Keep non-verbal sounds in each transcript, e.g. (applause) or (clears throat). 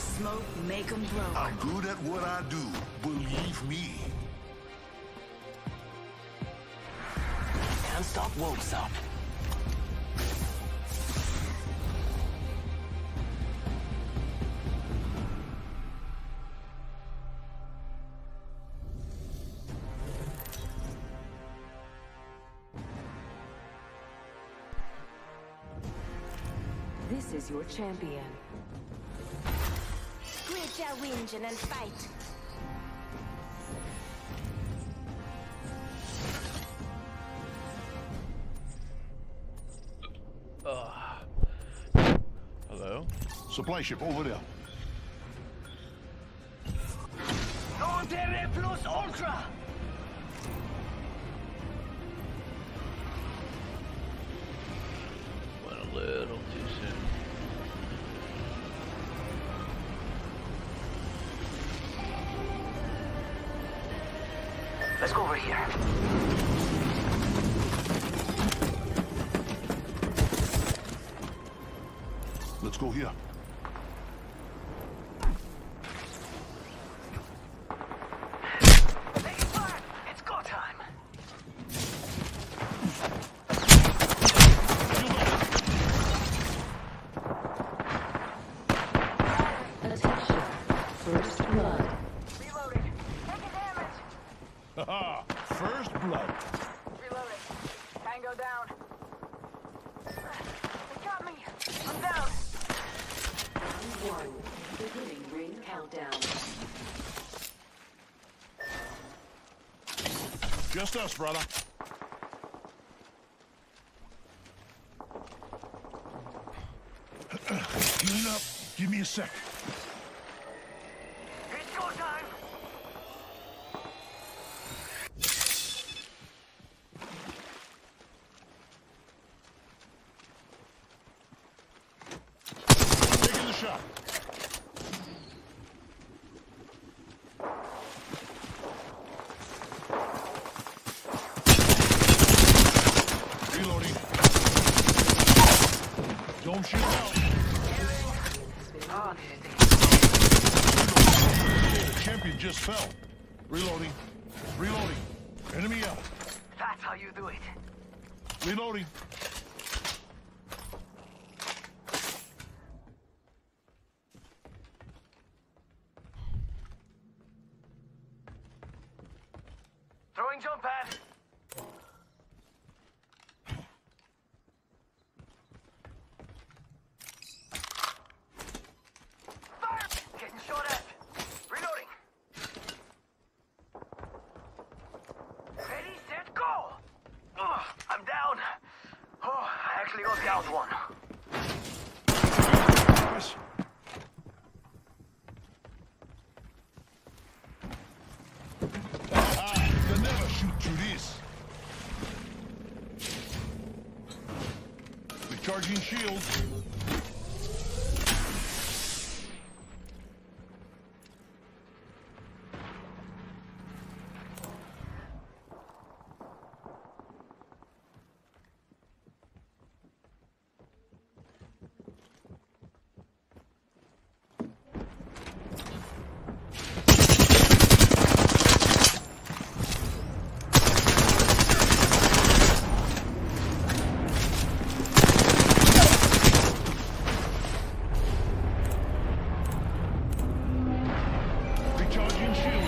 smoke, make 'em broke. I'm good at what I do. Believe me. Can't stop, won't stop. This is your champion. Quit and fight. Uh, Hello? Supply ship over there. Just us, brother. (clears throat) Healing up. Give me a sec. It's go time! Taking the shot. Reloading. Don't shoot out. The champion just fell. Reloading. Reloading. Enemy out. That's how you do it. Reloading. Throwing jump pad. Fire! Getting shot at. Reloading. Ready, set, go! Ugh, I'm down. Oh, I actually got down one. Yes. Ah, they'll never shoot through this. Recharging shield. Recharging shield.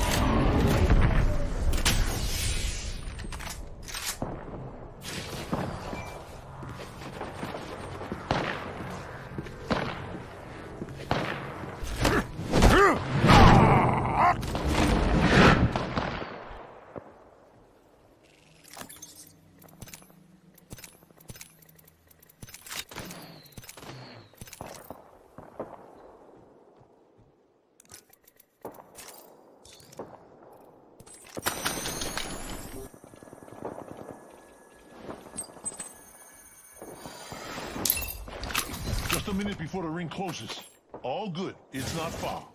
Just a minute before the ring closes. All good. It's not far.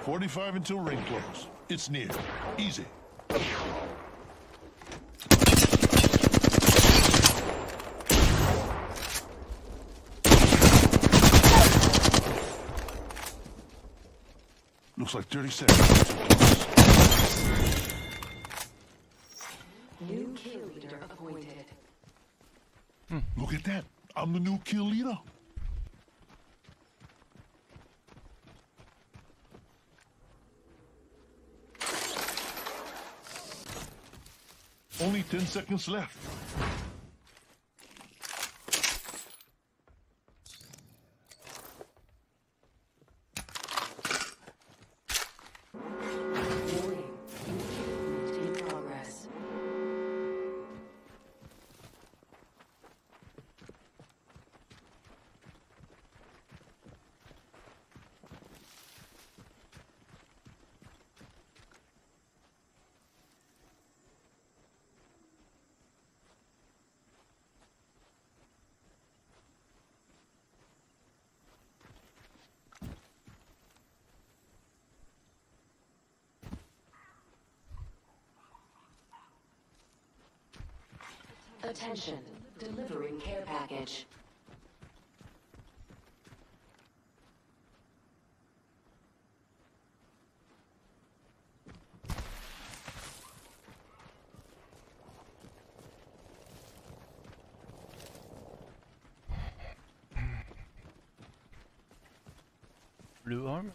Forty-five until ring close. It's near. Easy. Looks like 30 seconds. New kill leader appointed. Hmm, look at that. I'm the new kill leader. Only 10 seconds left. Warning. Movement in progress. Attention. Delivering care package. Blue armor.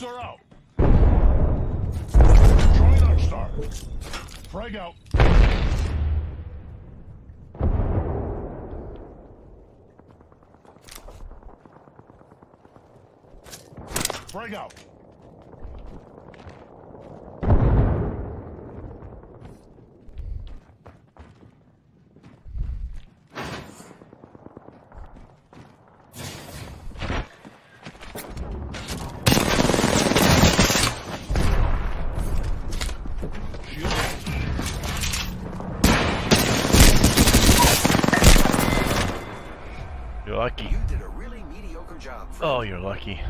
Arcstar out. Drawing Arcstar. Frag out. Frag out. You're lucky. You did a really mediocre job. Oh, you're lucky.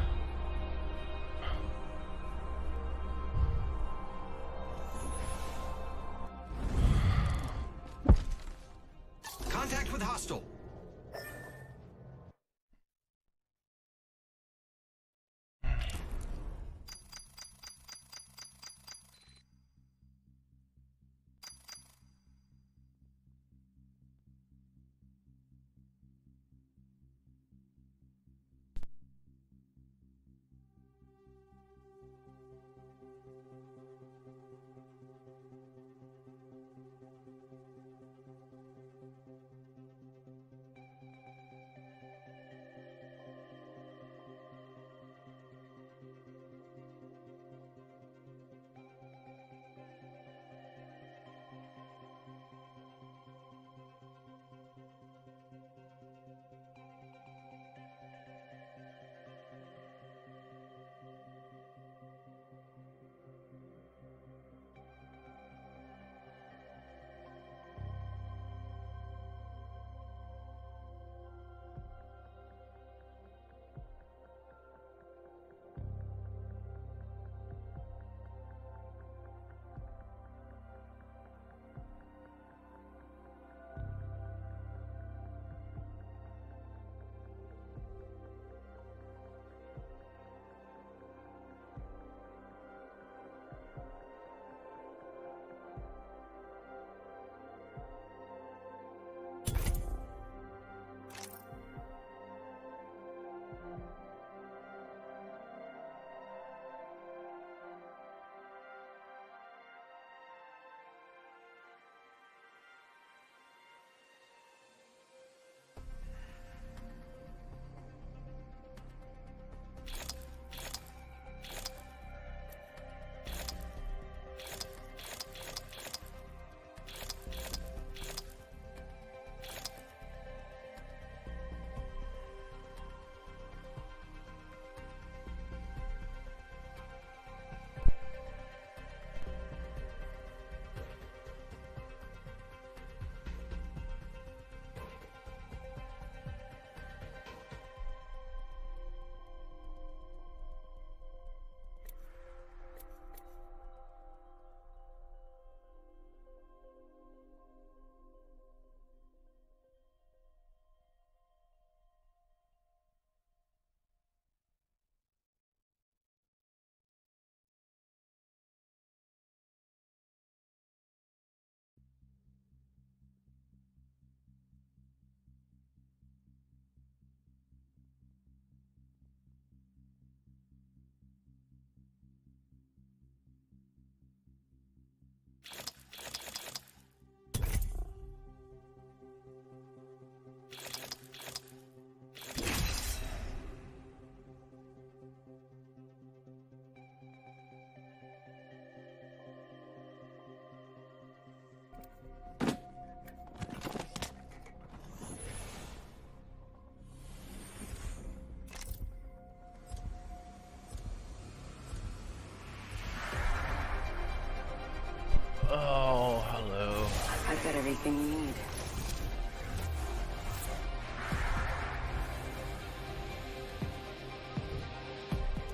I've got everything you need.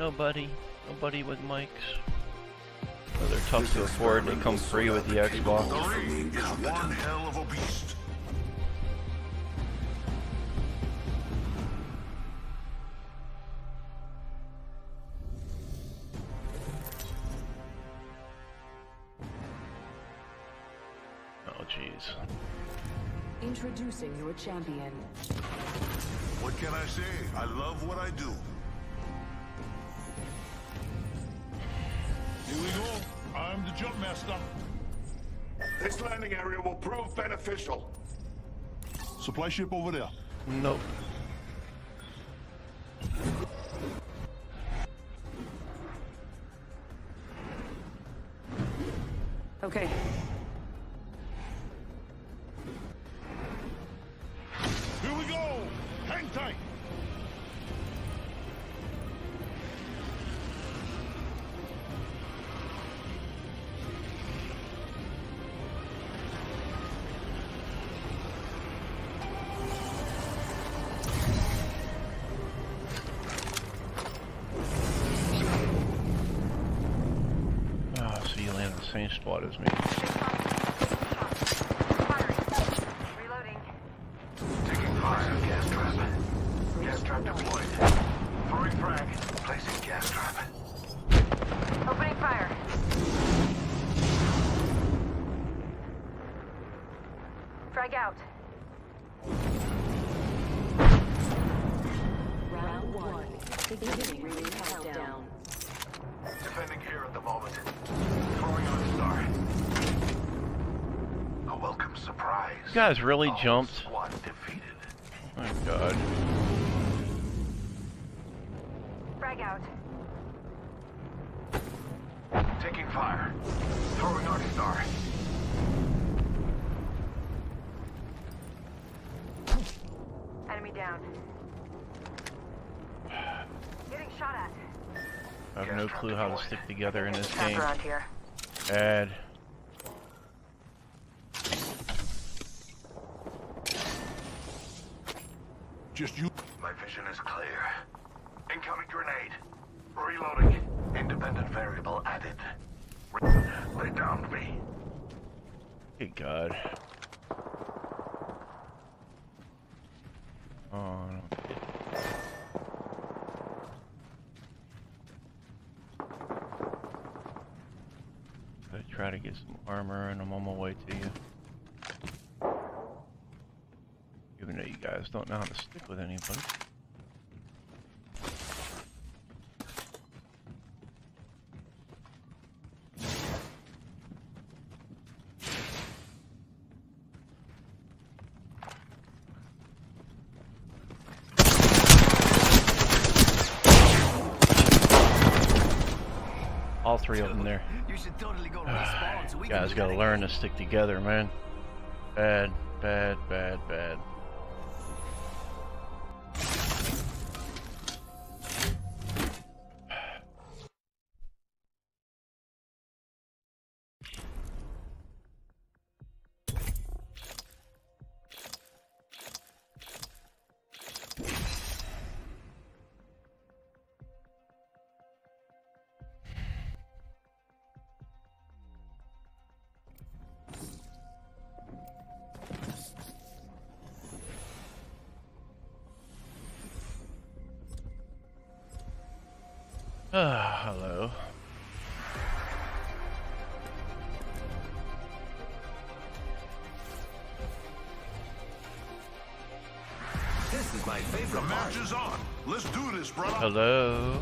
Nobody. Nobody with mics. Oh, they're tough to afford and they come free with the Xbox. Champion. What can I say? I love what I do. Here we go. I'm the jump master. This landing area will prove beneficial. Supply ship over there. Nope. Guys really All jumped. Squad defeated. My god. Frag out. Taking fire. Throwing arc star. Enemy down. Getting shot at. I have no clue how to stick together in this game. around here. Bad. Just you. My vision is clear. Incoming grenade. Reloading. Independent variable added. They downed me. Good god. Oh, I don't get it. I try to get some armor and I'm on my way to you. Though don't know how to stick with anybody. All three of them there. You should totally go respawn so we (sighs) guys gotta learn to stick together, man. Bad, bad, bad, bad. Ah, hello. This is my favorite part. match is on. Let's do this, brother. Hello.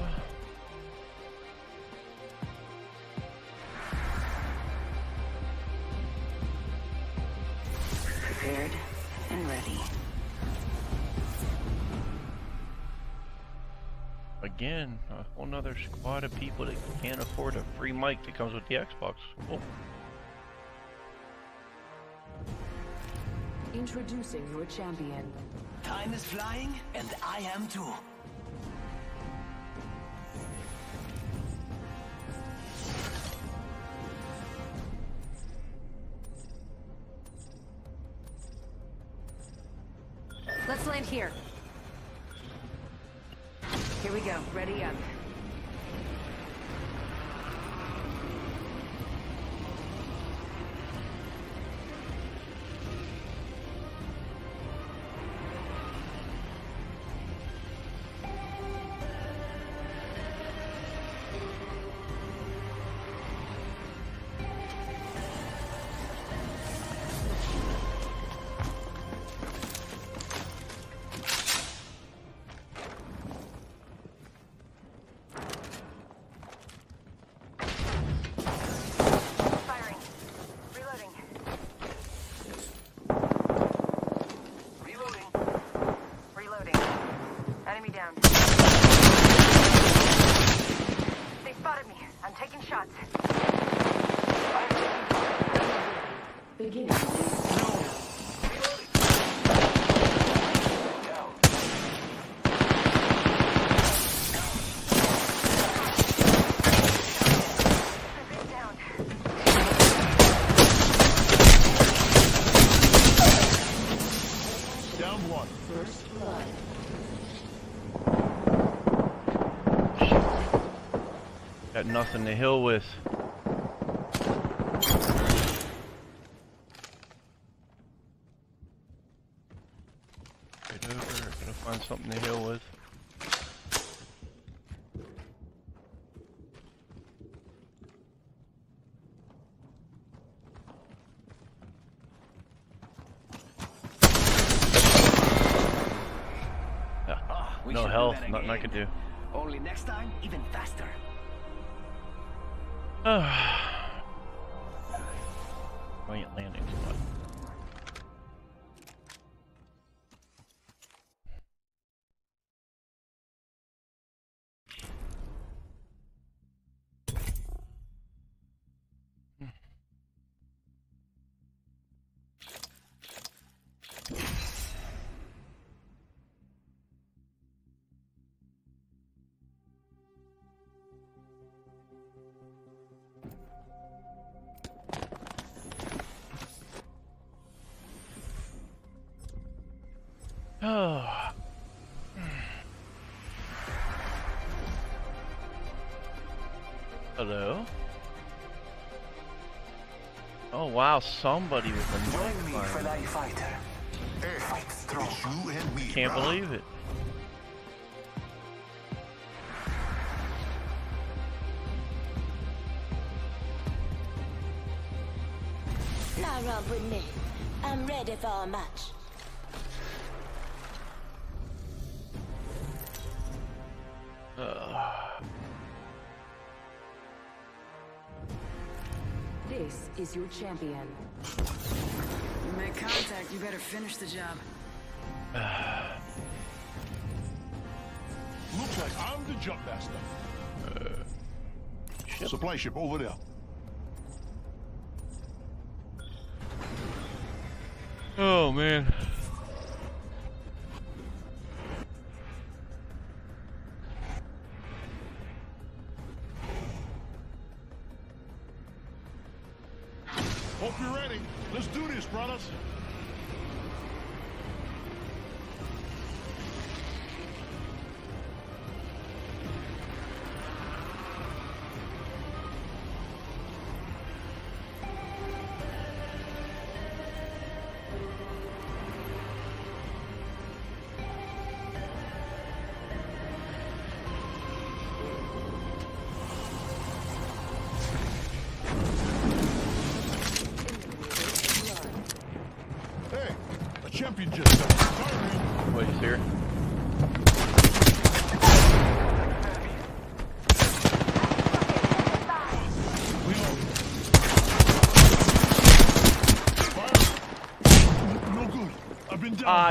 Whole nother squad of people that can't afford a free mic that comes with the Xbox. Cool. Introducing your champion. Time is flying, and I am too. nothing to heal with. Get over, gotta find something to heal with. (laughs) no health, nothing I could do. Only next time, even faster. Hello? Oh wow, somebody with a Join me, mic line. Fly Fighter. Hey, Fight strong. it's you and me, Can't bruh. believe it. Now romp with me. I'm ready for a match. Is your champion. You make contact, you better finish the job. (sighs) Looks like I'm the jump master. Uh, supply ship over there. Oh man.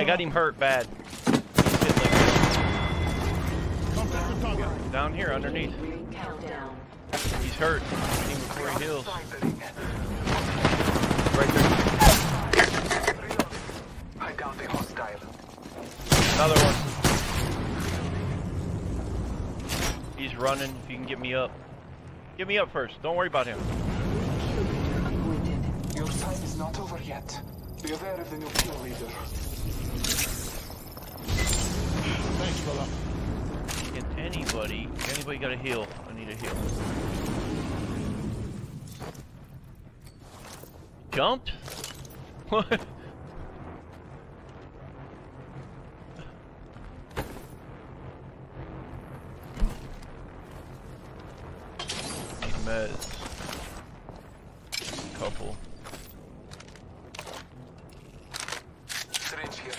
I got him hurt bad. Down here underneath. He's hurt. Get before he heals. Right there. I got the hostile. Another one. He's running. If you can get me up. Get me up first. Don't worry about him. Your time is not over yet. Be aware of the new kill leader. Anybody. Anybody got a heal? I need a heal. Jumped? (laughs) What? Mez. Couple. Syringe here.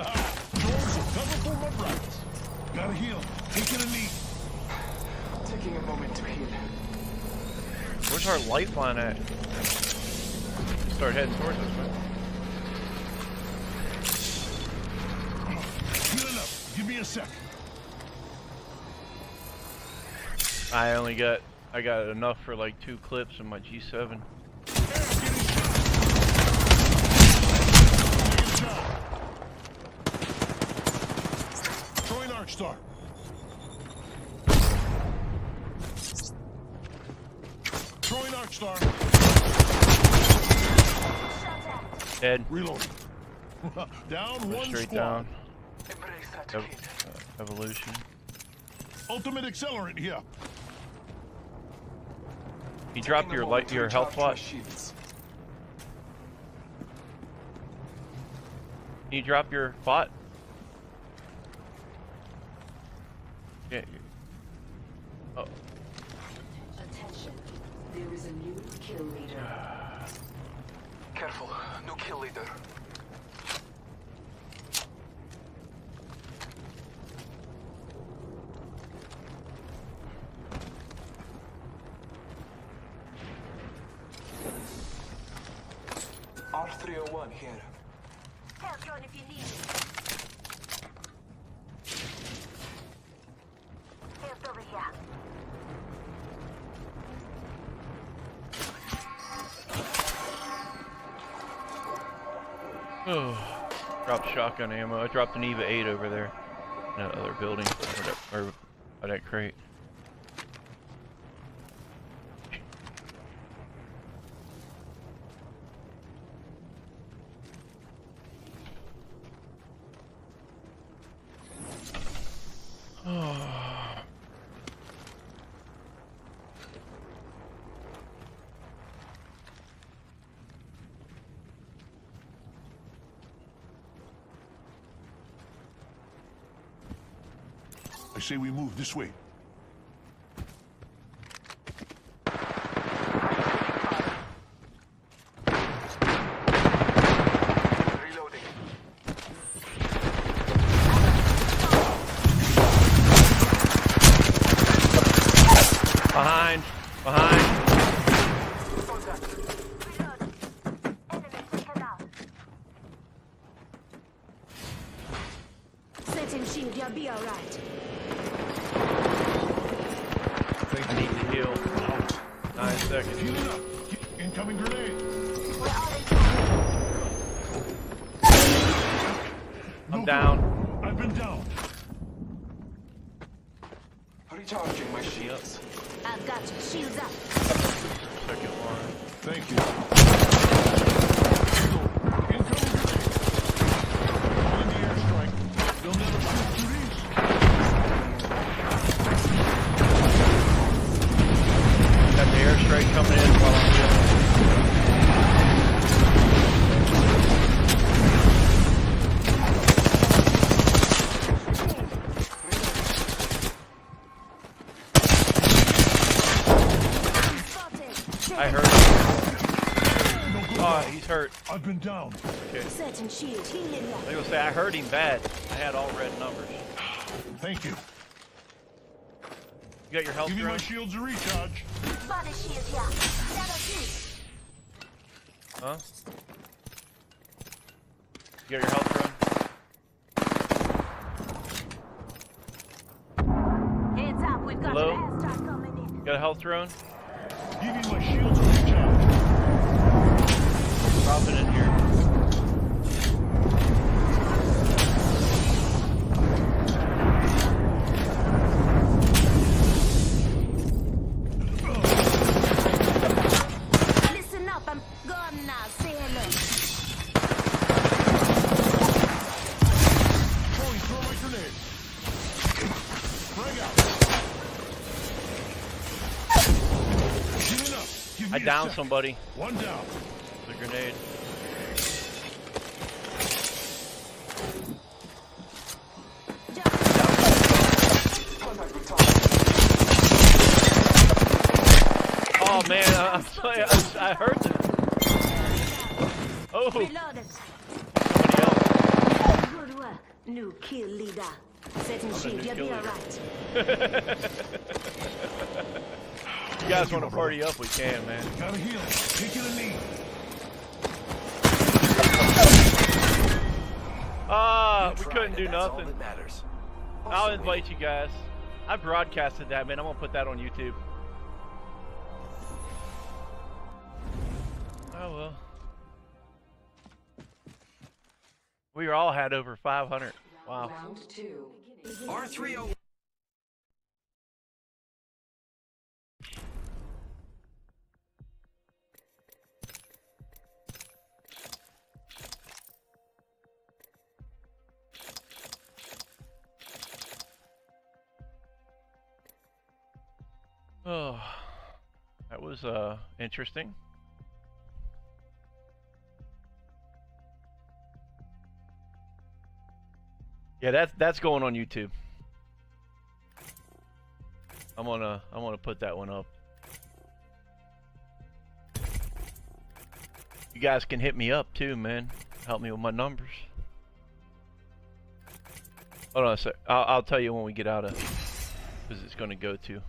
Ah, George, cover for my brothers. Gotta heal. Taking a knee. Taking a moment to heal. Where's our lifeline at? Start heading towards us, man. Healing up. Give me a sec. I only got I got enough for like two clips in my G7. Air, getting shot. Throwing arc star. Throwing arc star. Dead. Reloading. (laughs) down one straight squad. down. Ev- uh, evolution. Ultimate accelerant here. You drop your light, your health my pot. shields. Can you drop your bot? Shotgun ammo. I dropped an EVA 8 over there. In that other building. Or or that crate. Say we move this way. I've been down. Setting shield. Healing I was gonna say I heard him bad. I had all red numbers. Thank you. You got your health Give me my shields a recharge. Body shield here. Huh? You got your health drone? Heads up. We've got Hello? an airstrike coming in. You got a health drone? Give me my shields a recharge. Drop it in here. Listen up. I'm gone now. Say hello. Throwing throw my grenade. Frag out. Healing up. Give me I a downed sec. somebody. One down. The grenade. Contact with target. Oh man, I- I'm sorry. I, I heard them. Oh, somebody else. Good work. New kill leader. Setting shield. You'll be alright. (laughs) You guys want to party up? We can, man. Gotta heal. Taking a knee. Ah, we couldn't do nothing. that matters. I'll invite you guys. I broadcasted that, man. I'm gonna put that on YouTube. Oh well. We all had over 500. Wow. Round two. R30. Oh, that was uh interesting. Yeah, that's that's going on YouTube. I'm gonna I'm gonna put that one up. You guys can hit me up too, man. Help me with my numbers. Hold on a sec. I'll, I'll tell you when we get out of because it's gonna go to.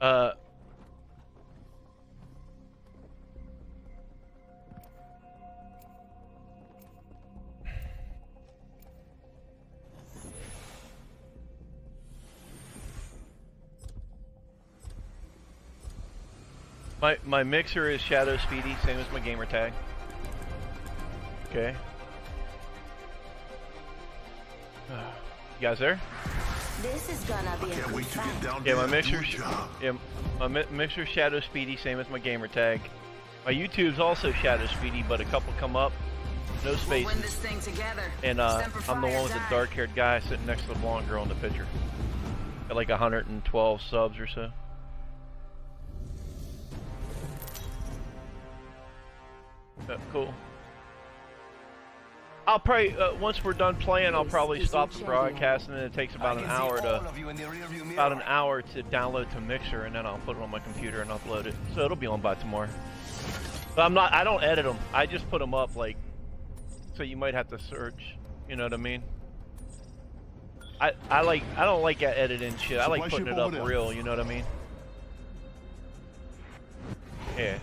Uh. My my mixer is Shadow Speedy, same as my gamer tag. Okay. (sighs) You guys there? This is gonna be a Can't good wait to get down Yeah, my and do a mixer's yeah, my mi mixer's Shadow Speedy, same as my gamer tag. My YouTube's also Shadow Speedy, but a couple come up, no We'll win spaces, this thing together. and uh, I'm the one with the dark-haired guy sitting next to the blonde girl in the picture. Got like 112 subs or so. Uh, cool. I'll probably uh, once we're done playing, I'll probably stop the broadcast, and then it takes about an hour to about an hour to download to Mixer, and then I'll put it on my computer and upload it. So it'll be on by tomorrow. But I'm not. I don't edit them. I just put them up like. So you might have to search. You know what I mean? I I like. I don't like editing shit. I like putting it up real. You know what I mean? Yeah.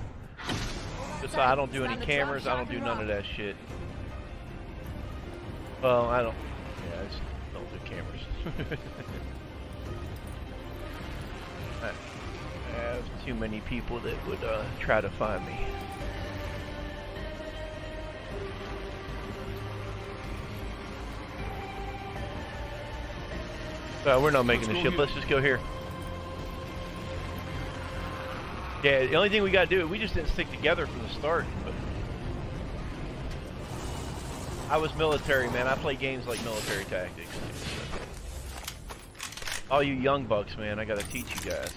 Just so I don't do any cameras. I don't do none of that shit. Well, I don't. Yeah, I just don't do cameras. (laughs) I- have too many people that would uh, try to find me. Uh, we're not making Let's the ship. here. Let's just go here. Yeah, the only thing we gotta do, we just didn't stick together from the start. But I was military, man. I play games like military tactics. All you young bucks, man, I gotta teach you guys.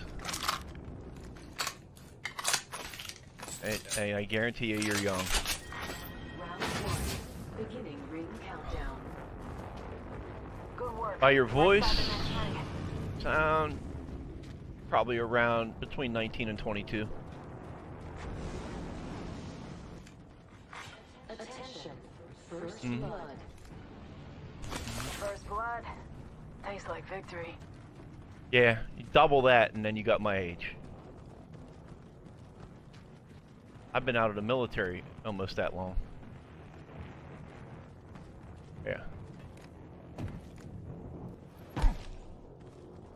And, and I guarantee you, you're young. By your voice, sound probably around between 19 and 22. Attention. First Mhm. blood. First blood. Tastes like victory. Yeah, you double that, and then you got my age. I've been out of the military almost that long. Yeah.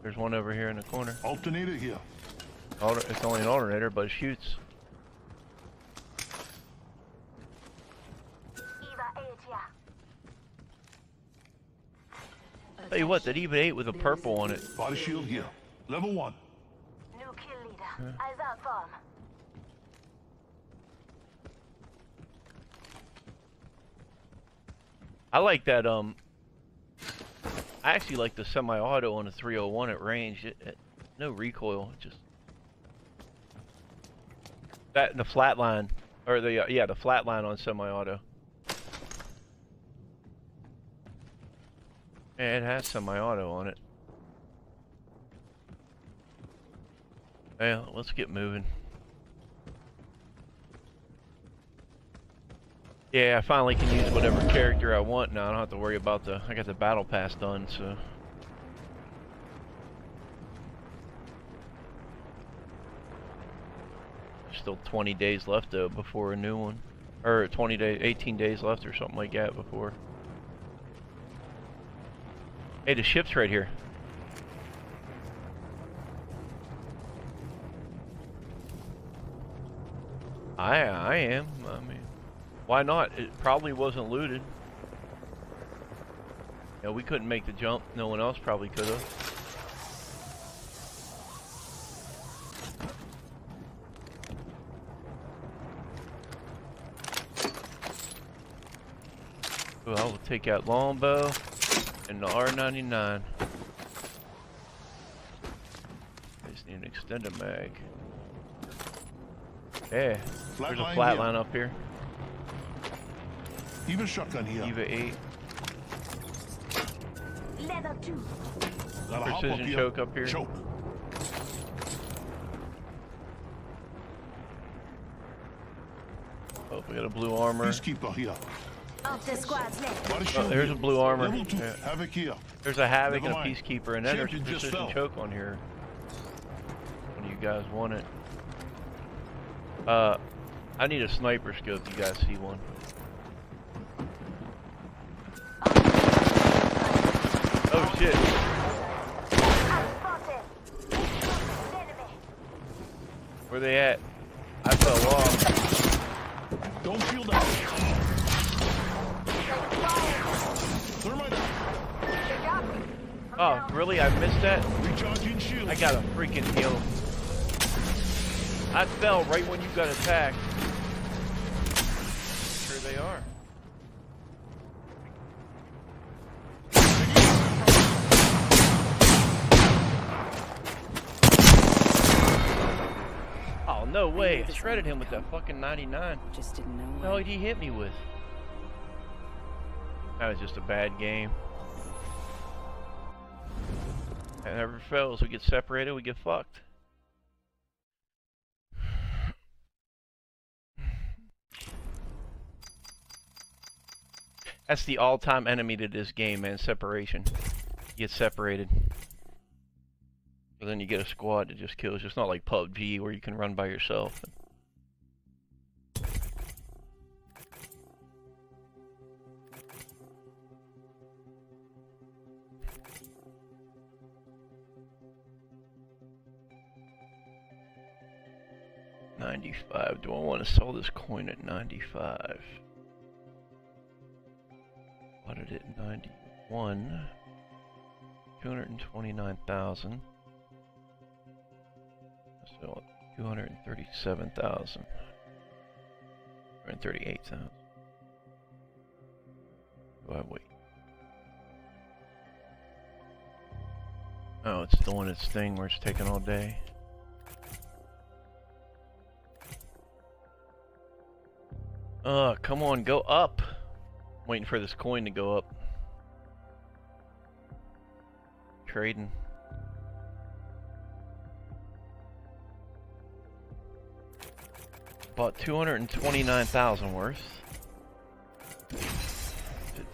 There's one over here in the corner. Alternator here. Alter- It's only an alternator, but it shoots. Tell you what, that Eva 8 with a purple on it. Body shield here. Level one. New kill leader. Eyes out farm. I like that, um... I actually like the semi-auto on the 301 at range. It, it, no recoil, just... That and the flatline, or the, uh, yeah, the flatline on semi-auto. It has semi-auto on it. Well, let's get moving. Yeah, I finally can use whatever character I want now. I don't have to worry about the. I got the battle pass done, so. Still 20 days left though before a new one, or 20 days, 18 days left or something like that before. Hey, the ship's right here. I I am. I mean, why not? It probably wasn't looted. Yeah, we couldn't make the jump. No one else probably could have. Ooh, I will take out longbow and the R99. I just need an extended mag. Yeah, there's a Flatline flat here. line up here. Even shotgun here. Eva 8, Leather two. Got precision up choke up here. Choke. Oh, we got a blue armor. Peacekeeper here. Of the squad's Oh, there's a blue armor. Yeah. There's a Havoc and a. Peacekeeper, and then there's a just precision choke on here. When you guys want it. Uh, I need a sniper scope. You guys see one? Oh shit! Where they at? I fell off. Don't shield out. Thermite out. Oh, really? I missed that? Recharging shield. I got a freaking heal. I fell right when you got attacked. Sure they are. Oh, no way. I shredded him with that fucking 99. Just didn't know. What hell did he hit me with? That was just a bad game. It never fails. We get separated, we get fucked. That's the all-time enemy to this game, man. Separation. You get separated. But then you get a squad that just kills. It's not like PUBG where you can run by yourself. Ninety-five. Do I want to sell this coin at ninety-five? Bought it at ninety-one. Two hundred and twenty-nine thousand. So two hundred and thirty-seven thousand. Two hundred thirty-eight thousand. Do I wait? Oh, it's doing its thing where it's taking all day. Uh, come on, go up. Waiting for this coin to go up. Trading. Bought 229,000 worth. To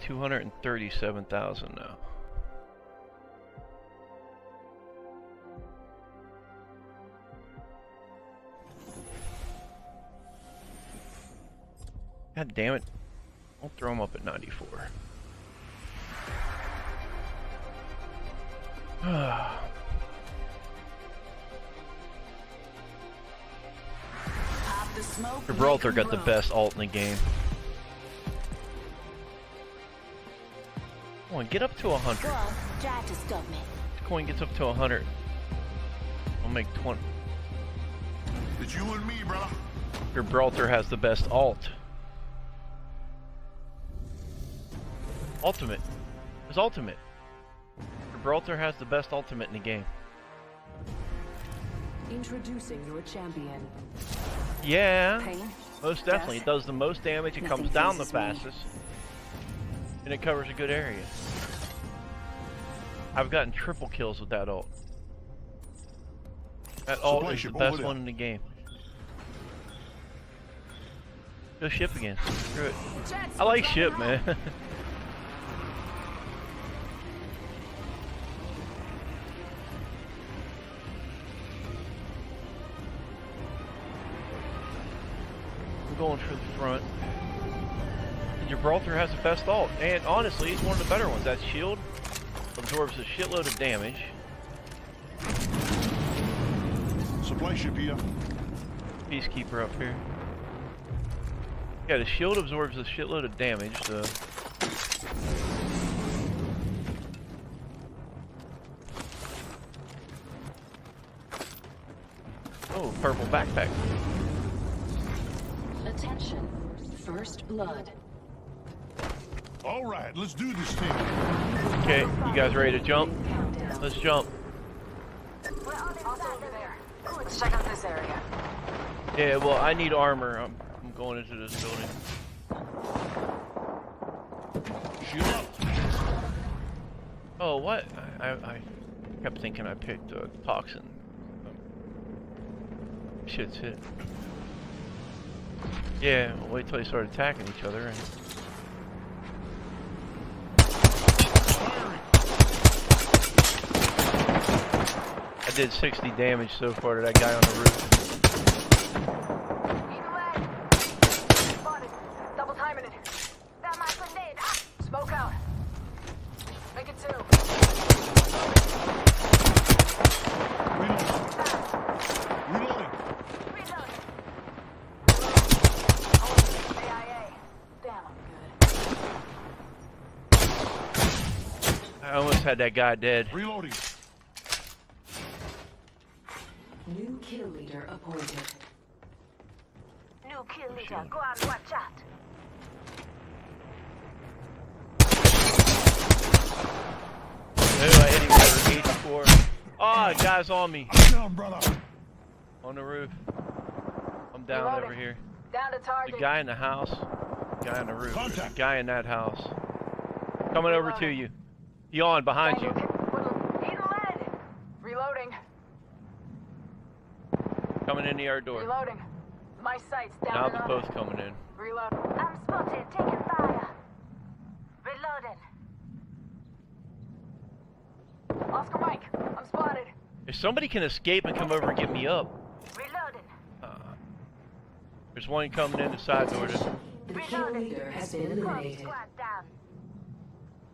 237,000 now. God damn it. I'll throw him up at 94. Pop the smoke. Gibraltar got the best alt in the game. Come on, get up to 100. Go on, try to stop me. This coin gets up to 100. I'll make 20. It's you and me, brother. Gibraltar has the best alt. Ultimate. It's ultimate. Gibraltar has the best ultimate in the game. Introducing your champion. Yeah, Pain. most definitely. It does the most damage, it Nothing comes down the phases me. fastest, and it covers a good area. I've gotten triple kills with that ult. That ult Supply is the best one in the game. Go ship again. Screw it. I like ship, man. (laughs) going for the front. Gibraltar has the best ult, and honestly, it's one of the better ones. That shield absorbs a shitload of damage. Supply ship here. Peacekeeper up here. Yeah, the shield absorbs a shitload of damage. The oh, purple backpack. Attention. First blood. All right, let's do this thing. Okay, you guys ready to jump? Let's jump. We're all inside over the there. Let's check out this area. Yeah, well, I need armor. I'm, I'm going into this building. Shield up. Oh, what? I, I, I kept thinking I picked uh, toxin. Shit's hit. Yeah, wait till they start attacking each other. And... I did 60 damage so far to that guy on the roof. Either way. Spotted. Double timing it. That might grenade. Ah! Smoke out. Make it two. Reloading. Reload. AIA. Damn, I'm good. I almost had that guy dead. Reloading. New kill leader appointed. New kill leader. Go out and watch out. No, I hit him for 84. Oh, guy's on me. I'm down, brother. On the roof. I'm down Reloading. over here. Down to The target. guy in the house. Guy on the roof. There's a Contact. guy in that house. Coming over to you. Yawn behind you. Either way. Reloading. Coming in the yard door. Reloading. My sights down Now and they're both coming in. Reload. I'm spotted. Taking fire. Reloading. Oscar Mike, I'm spotted. If somebody can escape and come over and get me up. Reloading. Uh, there's one coming in the side door. To, The kill leader has been Squad, eliminated.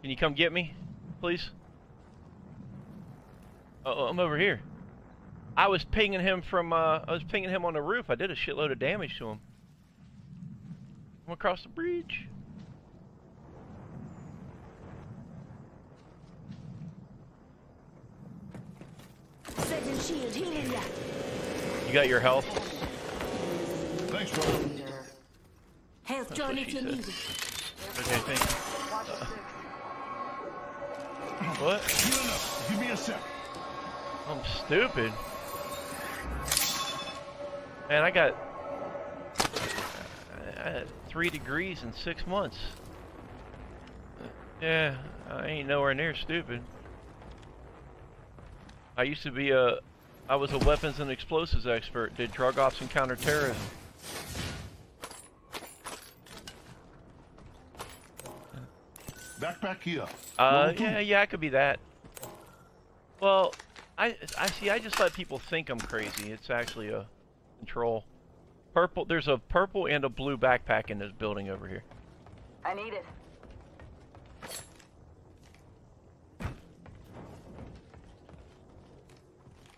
can you come get me, please? Oh, I'm over here. I was pinging him from. Uh, I was pinging him on the roof. I did a shitload of damage to him. Come across the bridge. Setting shield, healing ya. You got your health. Thanks, brother. Health That's drone what if you need it. Okay, thank you. What? Give me a sec. I'm stupid. Man, I got I had three degrees in six months. Yeah, I ain't nowhere near stupid. I used to be a, I was a weapons and explosives expert. Did drug ops and counterterrorism. Backpack here. Uh, Level two. yeah, yeah, I could be that. Well, I, I see. I just let people think I'm crazy. It's actually a control. Purple. There's a purple and a blue backpack in this building over here. I need it.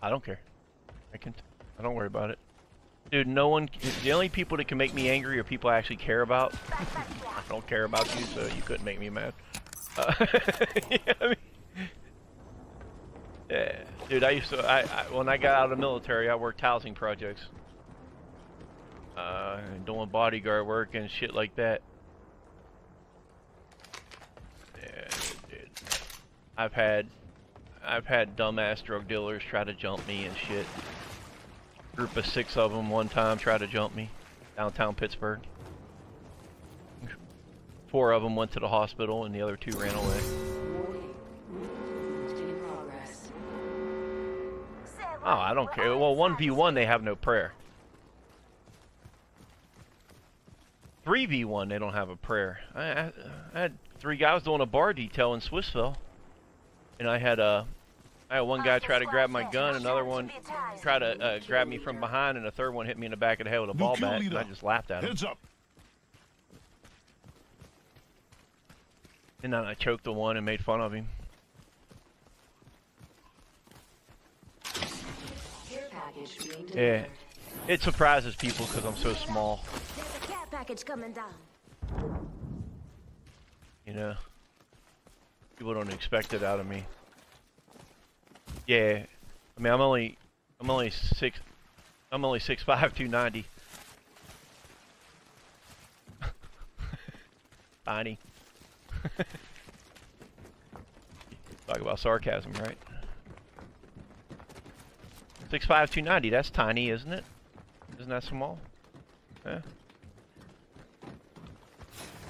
I don't care. I can. I don't worry about it. Dude, no one. The only people that can make me angry are people I actually care about. (laughs) I don't care about you, so you couldn't make me mad. Uh, (laughs) I mean? Yeah, dude. I used to. I, I when I got out of the military, I worked housing projects. Uh, doing bodyguard work and shit like that. Yeah, dude. I've had, I've had dumbass drug dealers try to jump me and shit. Group of six of them one time tried to jump me, downtown Pittsburgh. Four of them went to the hospital and the other two ran away. Warning. Movement in progress. Say Oh. I don't care. Well, 1v1, they have no prayer. Three v one they don't have a prayer. I, I, I had three guys doing a bar detail in Swissvale, and I had uh, I had one guy try to grab my gun, another one try to uh, grab me from behind, and a third one hit me in the back of the head with a ball bat. And I just laughed at him, Heads up. And then I choked the one and made fun of him. Care package being Yeah, it surprises people because I'm so small. There's a care package coming down. You know, people don't expect it out of me. Yeah, I mean, I'm only, I'm only six, I'm only six five, two ninety. (laughs) Tiny. (laughs) Talk about sarcasm, right? Six five two ninety. That's tiny, isn't it? Isn't that small? Yeah.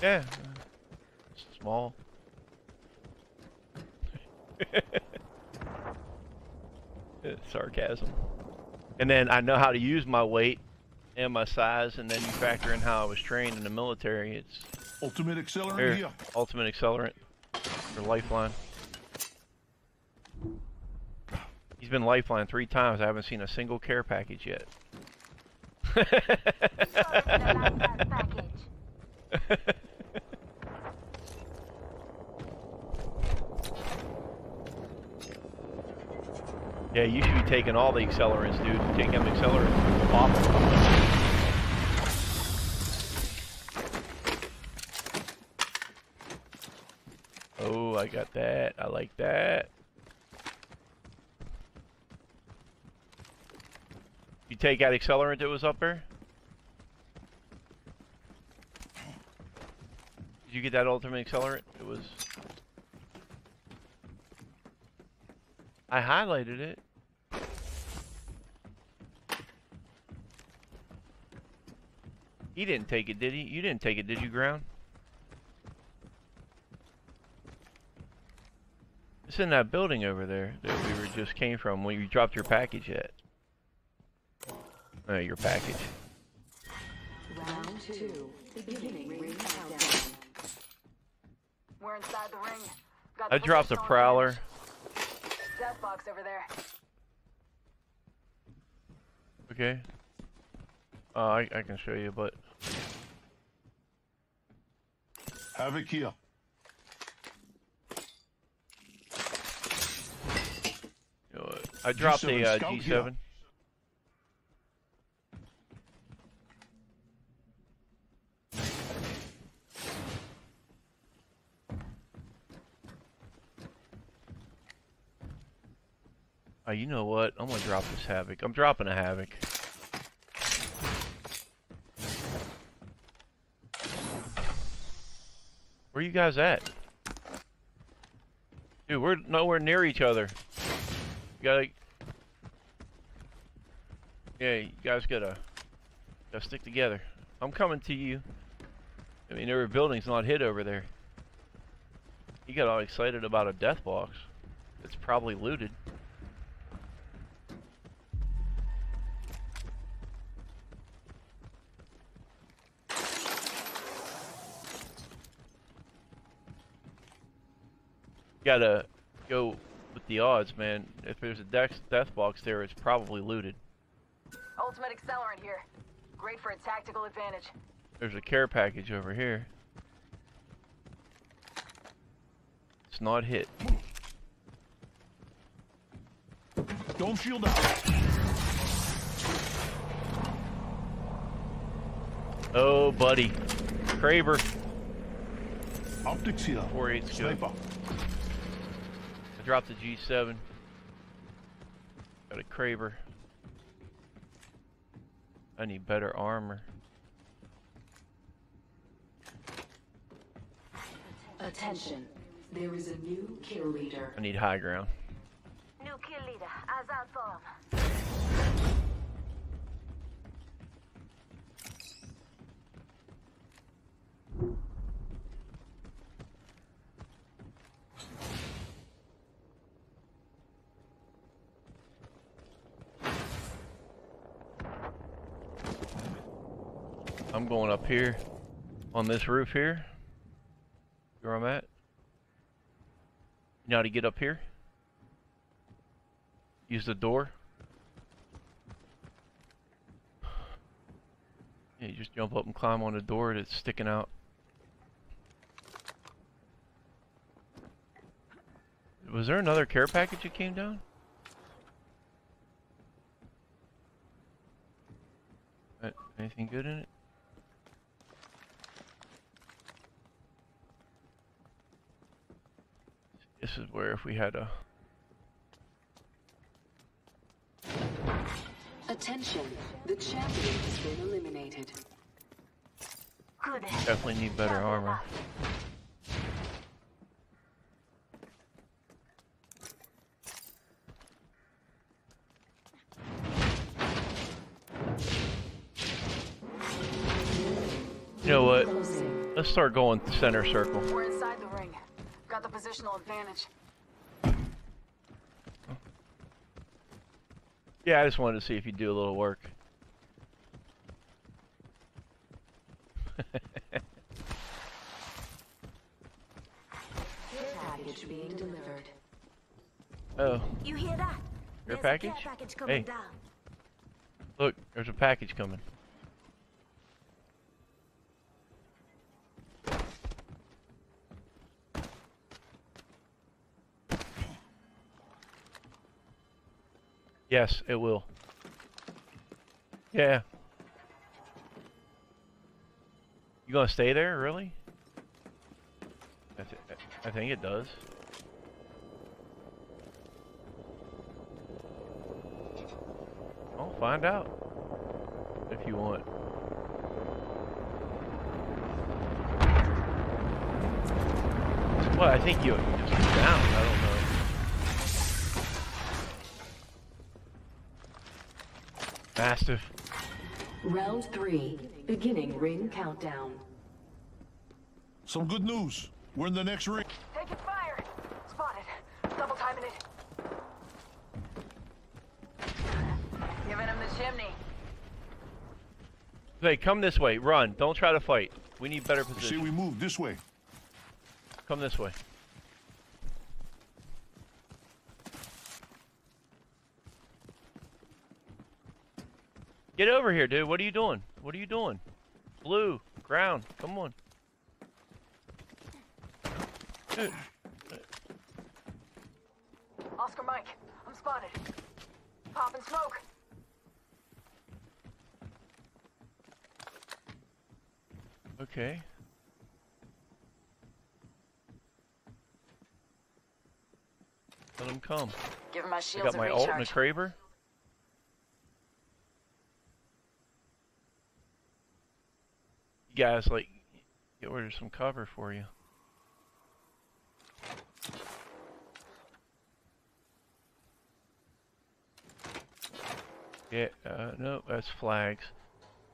Yeah. It's small. (laughs) Sarcasm. And then I know how to use my weight and my size, and then you factor in how I was trained in the military. It's Ultimate accelerant here, here. ultimate accelerant or lifeline. He's been lifeline three times. I haven't seen a single care package yet. Sorry for that last (laughs) package. yeah, you should be taking all the accelerants, dude. Take them accelerants off. Oh, I got that. I like that. You take that accelerant that was up there? Did you get that ultimate accelerant? It was... I highlighted it. He didn't take it, did he? You didn't take it, did you, Ground? It's in that building over there that we were just came from when you dropped your package at. Oh, your package. Round two. Beginning ring countdown. We're inside the ring. Got I the dropped a prowler. advantage. Death box over there. Okay. Uh, I, I can show you, but Havoc here. You know what? I dropped G7 a uh, G7. here. Oh, you know what? I'm gonna drop this havoc. I'm dropping a havoc. Where you guys at? Dude, we're nowhere near each other. Gotta... Yeah, you guys gotta... Gotta stick together. I'm coming to you. I mean, there were buildings not hit over there. He got all excited about a death box. It's probably looted. gotta go with the odds, man. If there's a dex death box there, it's probably looted. Ultimate accelerant here. Great for a tactical advantage. There's a care package over here. It's not hit. Dome shield out. Oh, buddy. Kraber. Optics here. 4-8. Sniper. I dropped the G7. Got a Kraber. I need better armor. Attention. There is a new kill leader. I need high ground. New kill leader. Eyes out going up here on this roof here. Where I'm at. You know how to get up here? Use the door. Yeah, you just jump up and climb on the door that's sticking out. Was there another care package that came down? Anything good in it? This is where if we had a... Attention, the champion has been eliminated. Good. Definitely need better armor. You know what? Let's start going center circle. Got the positional advantage. Yeah, I just wanted to see if you do a little work. Care package being delivered. oh, You hear that? Care There's a package? package coming Hey. down. look, there's a package coming. Yes, it will. Yeah. You gonna stay there, really? I, th I think it does. I'll find out if you want. Well, I think you just down. I don't know. Mastiff. Round three. Beginning ring countdown. Some good news. We're in the next ring. Taking fire. Spotted. Double timing it. Giving him the chimney. Hey, come this way. Run. Don't try to fight. We need better position. See, we move this way. Come this way. Get over here, dude. What are you doing? What are you doing? Blue, ground. Come on. Dude, Oscar Mike. I'm spotted. Popping smoke. okay. Let him come. Give him my I shields got my a ult and a recharge. Kraber. Guys, like, get rid of some cover for you. Yeah, uh, no, that's flags.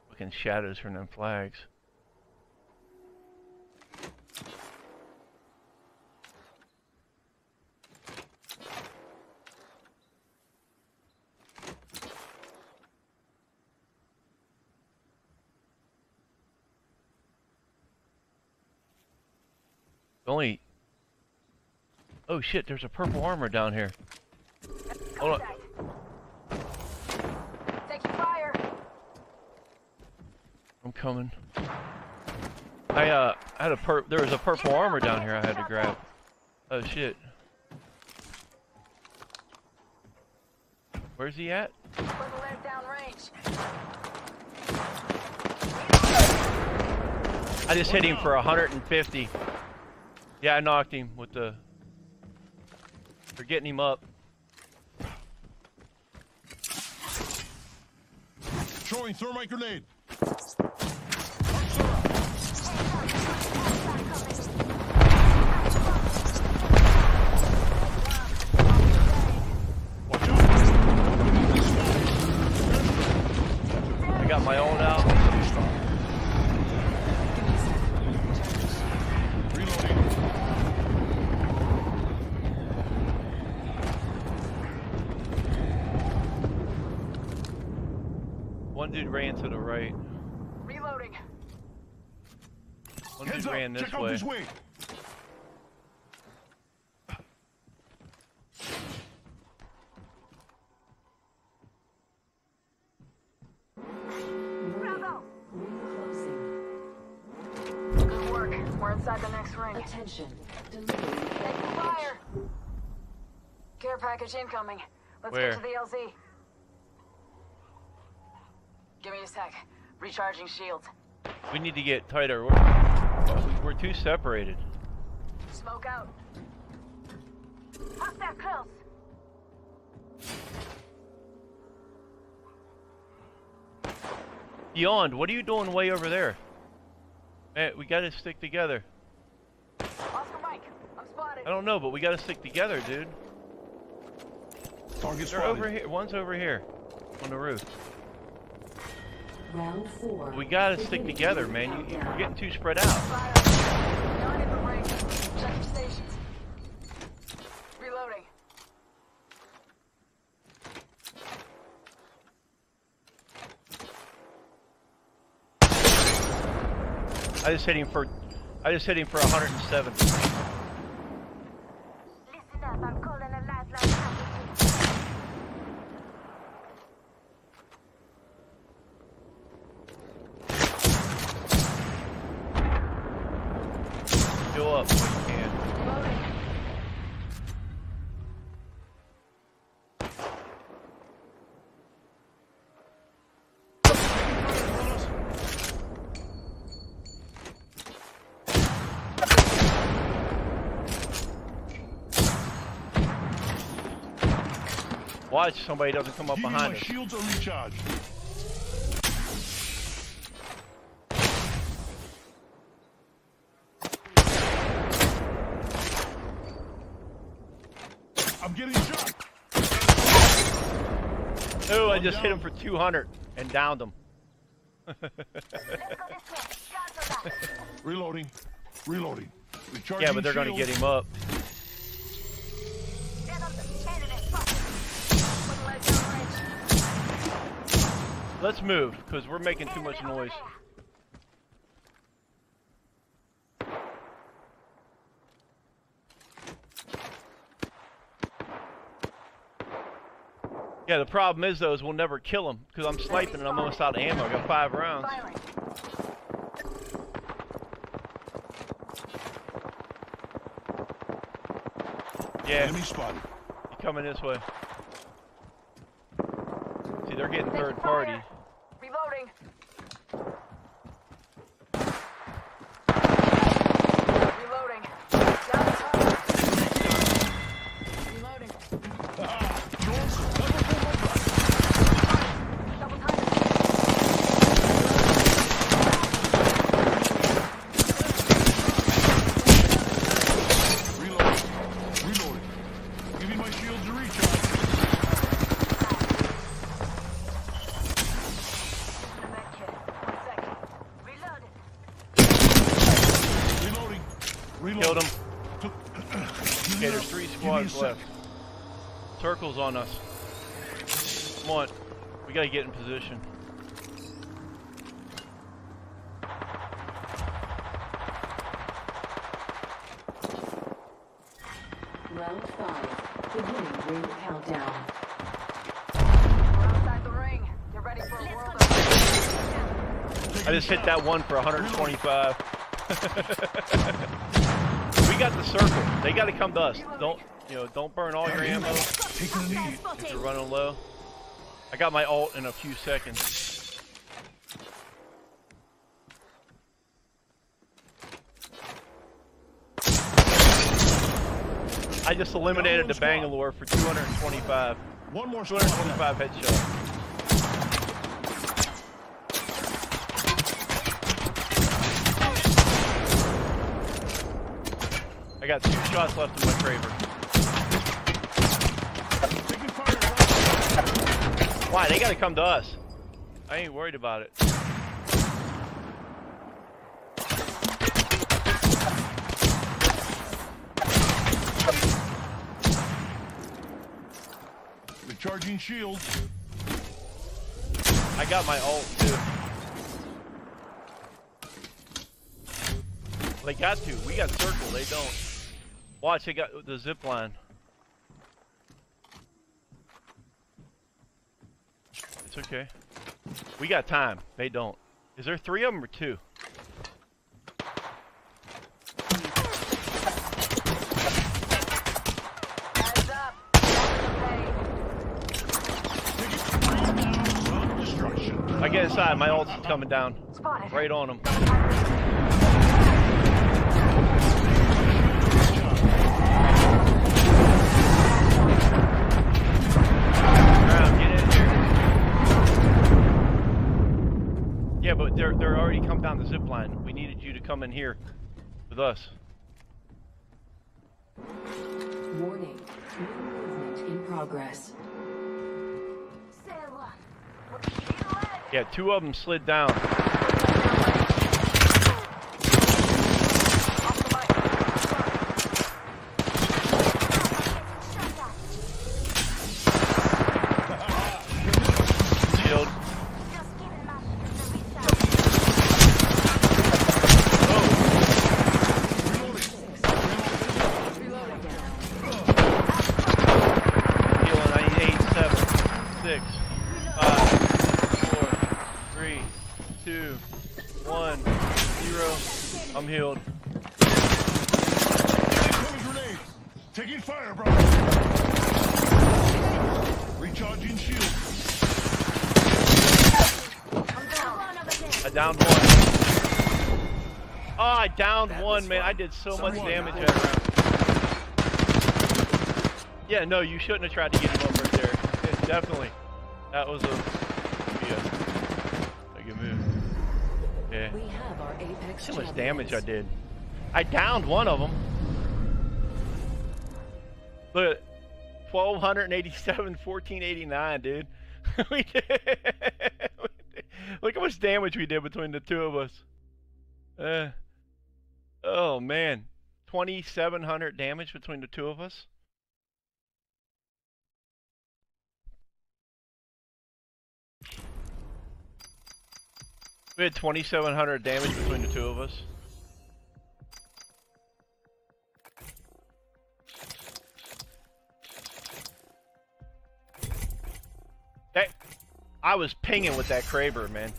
Looking shadows from them flags. Only. Oh shit! There's a purple armor down here. Hold on. Taking fire. I'm coming. I uh had a per there was a purple armor down here I had to grab. Oh shit. Where's he at? Put the leg down range. I just hit him for 150. Yeah, I knocked him with the for getting him up. Throwing thermite grenade. Ran to the right. Reloading. One Heads dude up. ran this Check out way. this way. Bravo. Good work. We're inside the next ring. Attention. Delivering care package. fire. Care package incoming. Let's Where? get to the LZ. Give me a sec. Recharging shields. We need to get tighter. We're, we're too separated. Smoke out. Hostile close. Beyond, what are you doing way over there? Man, we gotta stick together. Oscar Mike. I'm spotted. I don't know, but we gotta stick together, dude. Target They're spotted. over here. One's over here. On the roof. Round four. We gotta stick together, man. You, you're getting too spread out. Fire. None in the ring. Check your stations. Reloading. I just hit him for, I just hit him for 107. Listen up, I'm calling a lifeline package. Up when you can. Watch somebody doesn't come up Give behind us. shields are recharged. I'm getting shot. Oh, I just hit him for 200 and downed him. Let's go this way. Guards are back. Reloading. Reloading. Recharging Yeah, but they're gonna get him up. Get up the enemy spotted. Putting legs downrange. Let's move, because we're making too much noise. Yeah, the problem is though is we'll never kill him because I'm sniping and I'm almost out of ammo. I got five rounds. Yeah, Enemy spotted. he coming this way. See, they're getting third party. fire. Reloading. Reloading. Down the tunnel. Reloading. Ah, Jones, level four robot. Double time. Reloading. Reloading. Give me my shields to recharge. The med kit. One second. Reloaded. Reloading. Reloading. Killed him. Took- Okay, there's three Give me a squads sec. left. Circles on us. Come on, we gotta get in position. Round five. Beginning ring countdown. We're outside the ring. Get ready for a Let's world go. of I just hit that one for 125. (laughs) we got the circle. They gotta come to us. Don't, you know, don't burn all your ammo Taking if you're running low. I got my ult in a few seconds. I just eliminated the Bangalore for 225. One more 225 headshot. I got two shots left in my Kraber. Why? They gotta come to us. I ain't worried about it. Recharging shields. I got my ult too. They got to. We got circle. They don't. Watch. They got the zip line. It's okay. We got time. They don't. Is there three of them or two? Heads up. Down to Taking three down. Self-destruction. I get inside. My ult's coming down. Spotted. Right on them. Yeah, but they're they're already come down the zip line. We needed you to come in here with us. Warning. New movement in progress. Say one. Either way. Yeah, two of them slid down. Shield. Healing, I need eight, seven, six, five, four, three, two, one, zero. I'm healed. Incoming grenades! Taking fire, bro! Recharging shield. I downed one. Oh, I downed one, man. I did so much damage that round. Yeah, no, you shouldn't have tried to get him up right there. Yeah, definitely. That was a... Yeah. A good move. Yeah. We have our Apex How much damage I did. I downed one of them. Look, 1287, 1489, dude. (laughs) (laughs) we did. Look how much damage we did between the two of us. Uh, oh man, 2700 damage between the two of us. We had 2700 damage between the two of us. That, I was pinging with that Kraber, man.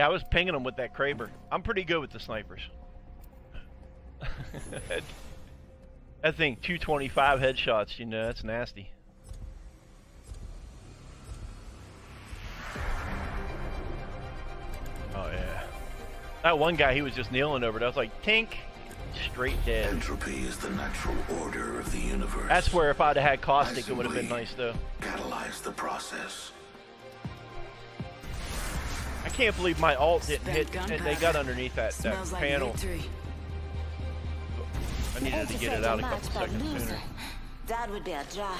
Yeah, I was pinging them with that Kraber. I'm pretty good with the snipers. that, (laughs) that thing, 225 headshots, you know, that's nasty. Oh yeah. That one guy, he was just kneeling over it. I was like, Tink, straight dead. Entropy is the natural order of the universe. That's where if I'd have had caustic, it would have been nice though. Catalyze the process. I can't believe my ult didn't hit. and They got underneath that, that like panel. victory. I needed to get it out a couple seconds losing. sooner. That would be a drag.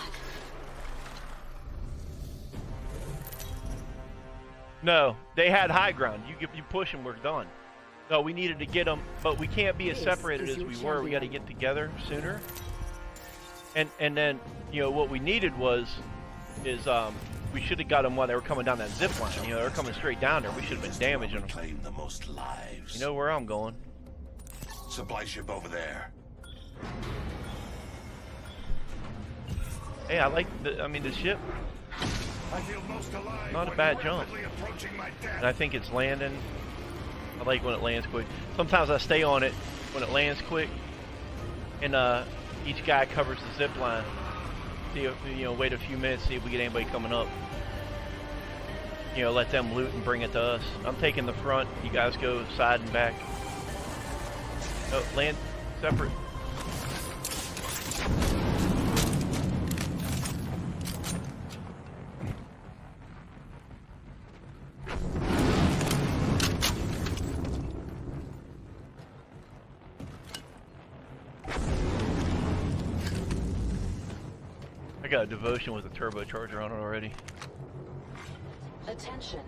No, they had high ground. You you push and we're done. No, we needed to get them, but we can't be as separated as we were. We got to get together sooner. And and then you know what we needed was is um we should have got them while they were coming down that zip line. You know they were coming straight down there. We should have been damaging them. Claim the most lives. You know where I'm going. Supply ship over there. Hey, I like the. I mean the ship, I feel most alive. Not a bad jump. rapidly approaching my death. and I think it's landing. I like when it lands quick. Sometimes I stay on it when it lands quick, and uh, each guy covers the zip line. See if you know, wait a few minutes, see if we get anybody coming up. You know, let them loot and bring it to us. I'm taking the front. You guys go side and back. Oh, land separate. Devotion with a turbocharger on it already. Attention.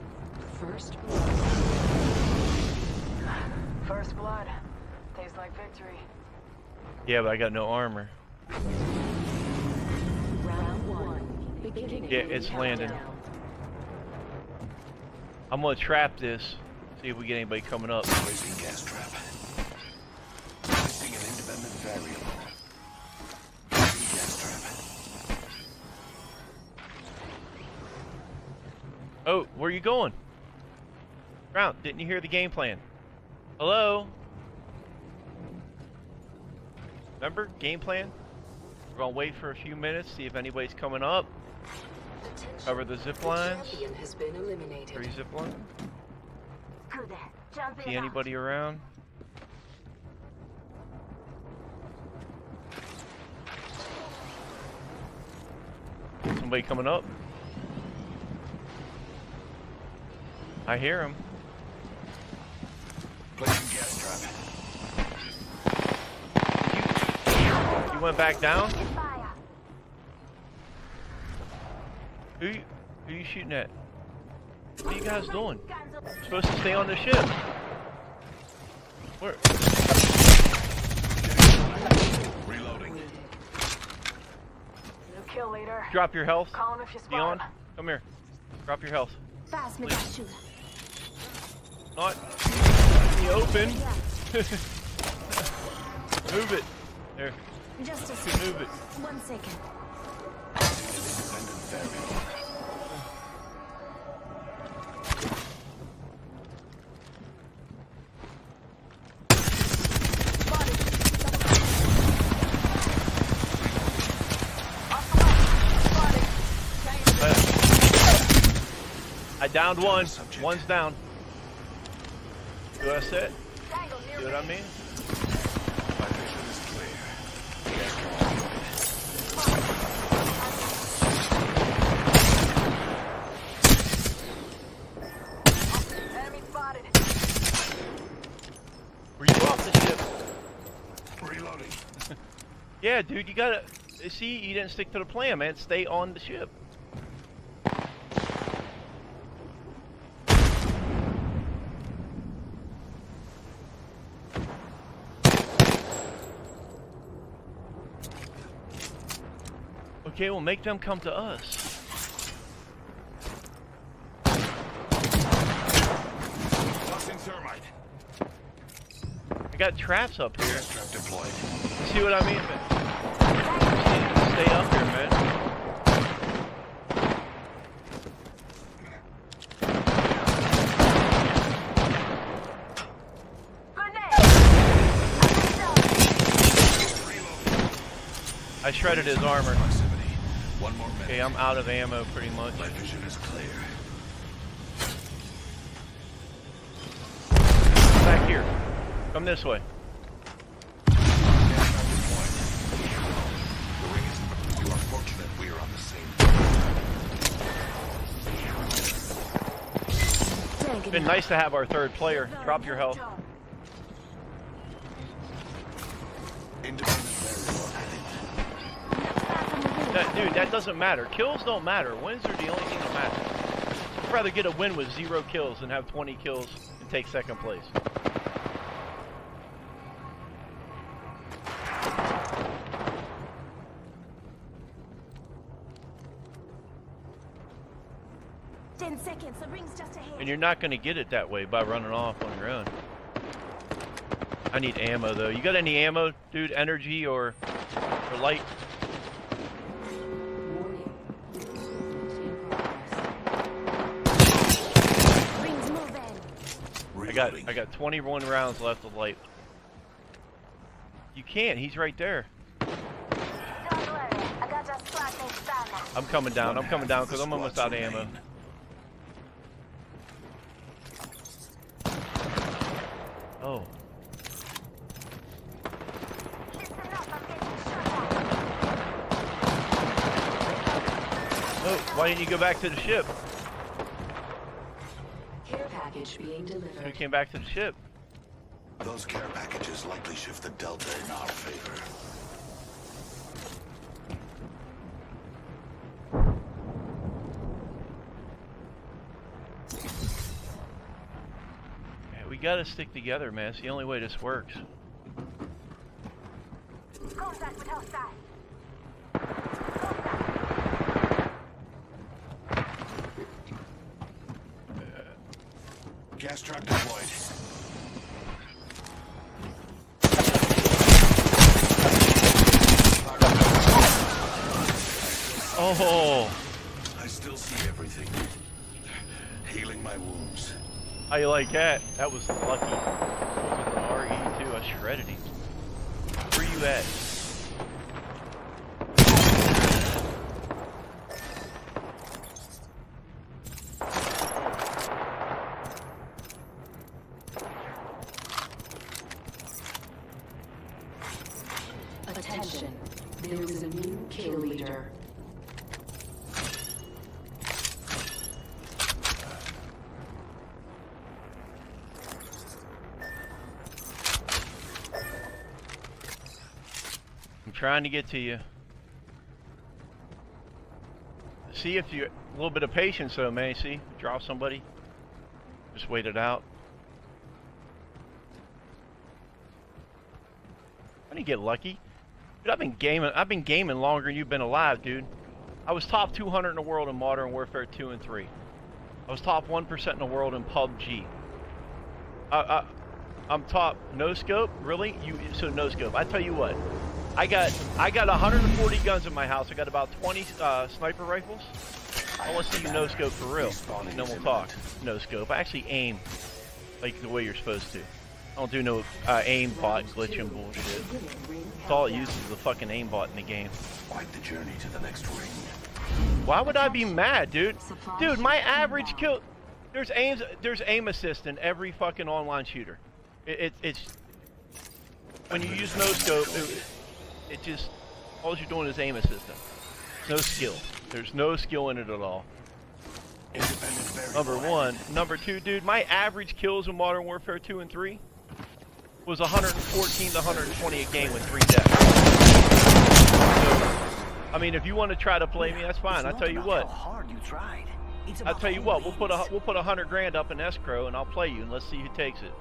First First blood. Tastes like victory. Yeah, but I got no armor. round one. Beginning Yeah, it's landing. countdown. I'm gonna trap this. See if we get anybody coming up. Placing gas trap. Placing an independent variable. Placing gas trap. Oh, where are you going? Brown, didn't you hear the game plan? Hello? Remember? Game plan? We're gonna wait for a few minutes, see if anybody's coming up. Attention. Cover the zip lines. Three zip lines. See anybody around? Somebody coming up? I hear him. Placing gas trap. You went back down? Fire. Who you, who you shooting at? What are you guys doing? You're supposed to stay on the ship. Where? Reloading. New kill leader. Drop your health. Call him if you spot Dion, come here. Drop your health. Pass me that shooter. Not in the open. (laughs) Move it. There. Just a second. move it. One second. I downed one. One's down. See what I said? Tango See what I mean? My vision is clear. Enemy spotted. Were you off the ship? Reloading. (laughs) Yeah, dude, you gotta. See, you didn't stick to the plan, man. Stay on the ship. Okay, well, make them come to us. I got traps up here. Trap deployed. See what I mean? man? Stay up here, man. I shredded his armor. Okay, I'm out of ammo pretty much. My vision is clear. Back here. Come this way. Gas trap deployed. The ring is. You are fortunate we are on the same. Tank It's it been out. nice to have our third player. Drop your health. Independent variable added. That, dude, that doesn't matter. Kills don't matter. Wins are the only thing that matters. I'd rather get a win with zero kills than have 20 kills and take second place. Ten seconds. The ring's just ahead. And you're not going to get it that way by running off on your own. I need ammo, though. You got any ammo, dude? Energy or, or light? I got I got 21 rounds left of light. You can't. He's right there. I got your squad named Skyline. I'm coming down. I'm coming down because I'm almost out of ammo. Oh. Listen up. I'm getting shot at. Oh, why didn't you go back to the ship? Care package being We came back to the ship. Those care packages likely shift the delta in our favor. Yeah, we gotta stick together, man. It's the only way this works. Contact with hostile. Gas trap deployed. Oh, I still see everything. Healing my wounds. how you like that? That was lucky. With an RE2, I shredded him. Where you at? Attention. There is a new kill leader. Trying to get to you. See if you a little bit of patience though, man. See, Draw somebody. Just wait it out. I didn't get lucky. Dude, I've been gaming. I've been gaming longer than you've been alive, dude. I was top 200 in the world in Modern Warfare 2 and 3. I was top 1% in the world in PUBG. I, I, I'm top no scope. Really? You so no scope? I tell you what. I got I got 140 guns in my house. I got about 20 uh, sniper rifles. I want to see you no scope for real. And then we'll talk. No scope. I actually aim like the way you're supposed to. I don't do no uh, aim bot glitching bullshit. That's all it uses is the fucking aim bot in the game. Quite the journey to the next ring. Why would I be mad, dude? Dude, my average kill. There's aims. There's aim assist in every fucking online shooter. It, it it's when you use no scope. It, it just all you're doing is aim assistant. No skill. There's no skill in it at all. Number one. Number two, dude. My average kills in Modern Warfare 2 and 3 was 114 to 120 a game with three deaths. So, I mean, if you want to try to play me, that's fine. I'll tell you what. hard you tried. It's I tell you what. We'll put a we'll put a hundred grand up in escrow, and I'll play you, and let's see who takes it.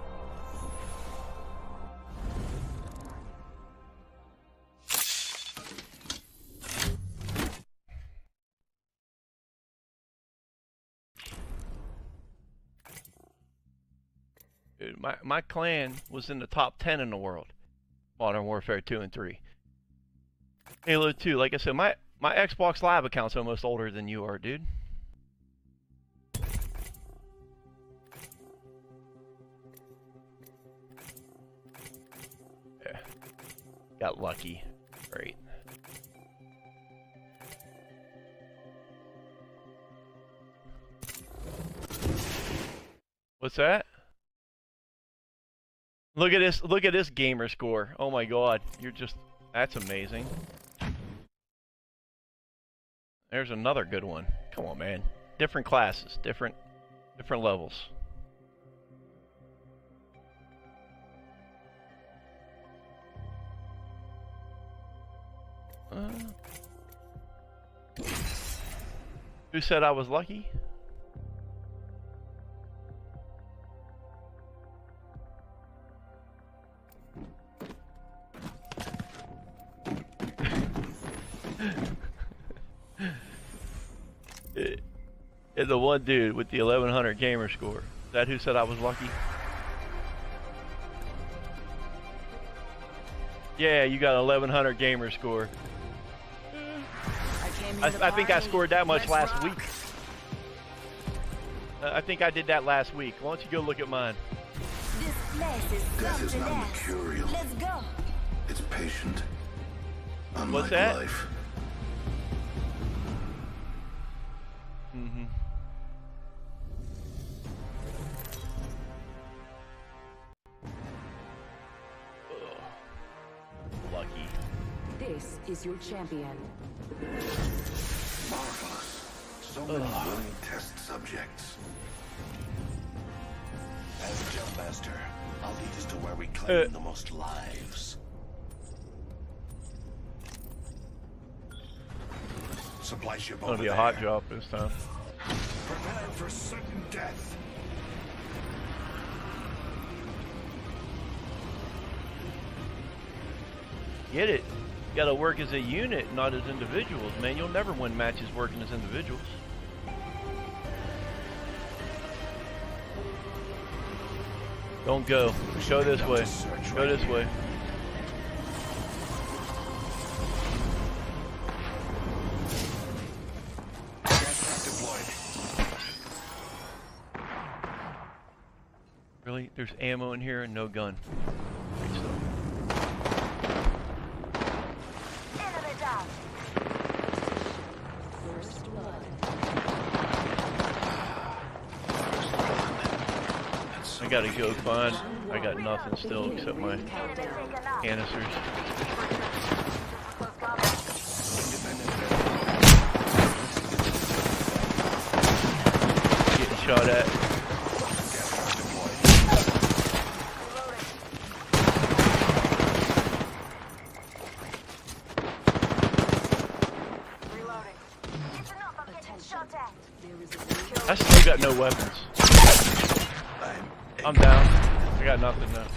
Dude, my my clan was in the top ten in the world. Modern Warfare 2 and 3. Halo 2, like I said, my my Xbox Live account's almost older than you are, dude. Yeah. Got lucky. Great. What's that? Look at this, look at this gamer score. Oh my god, you're just, that's amazing. There's another good one. Come on, man. Different classes, different, different levels. Uh, who said I was lucky? And the one dude with the 1100 gamer score. Is that who said I was lucky? Yeah, you got an 1100 gamer score. I, I think I scored that much Let's last rock. week. Uh, I think I did that last week. Why don't you go look at mine? This place is Death is not else. mercurial. Let's go. It's patient. Unlike What's that? life. Is your champion. Marvelous. So many willing test subjects. As a jump master, I'll lead us to where we claim Uh. the most lives. Supply ship Gonna over be a there. hot job this time. Prepare for sudden death. Get it? You gotta work as a unit, not as individuals, man. You'll never win matches working as individuals. Don't go. Go this way. Go this way. Really? There's ammo in here and no gun. I gotta go find. I got nothing still except my canisters. Getting shot at. Reloading. I still got no weapons. I'm I'm down. I got nothing though.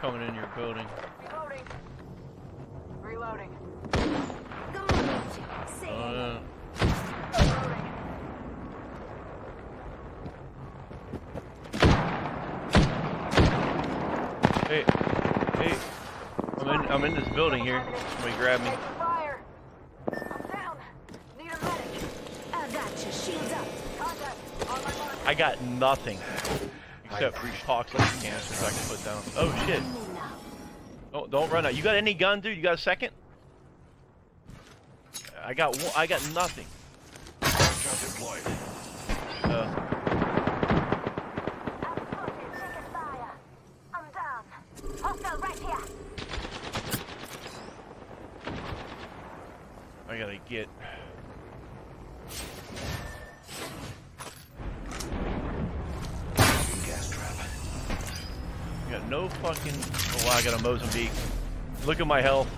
Coming in your building. Reloading. Reloading. Go on, Lucy. Say Oh, hello. yeah. Reloading. Hey, hey. I'm in. I'm in this building here. Somebody grab me. I'm down. Need a medic. I got you. Shields up. Contact. On my mark. Nothing except toxic canisters I can put down. Oh shit! Me now. Don't don't run out. You got any gun, dude? You got a second? I got one, I got nothing. Uh. I gotta get. Gas trap. Got no fucking. Oh, I got a Mozambique. Look at my health.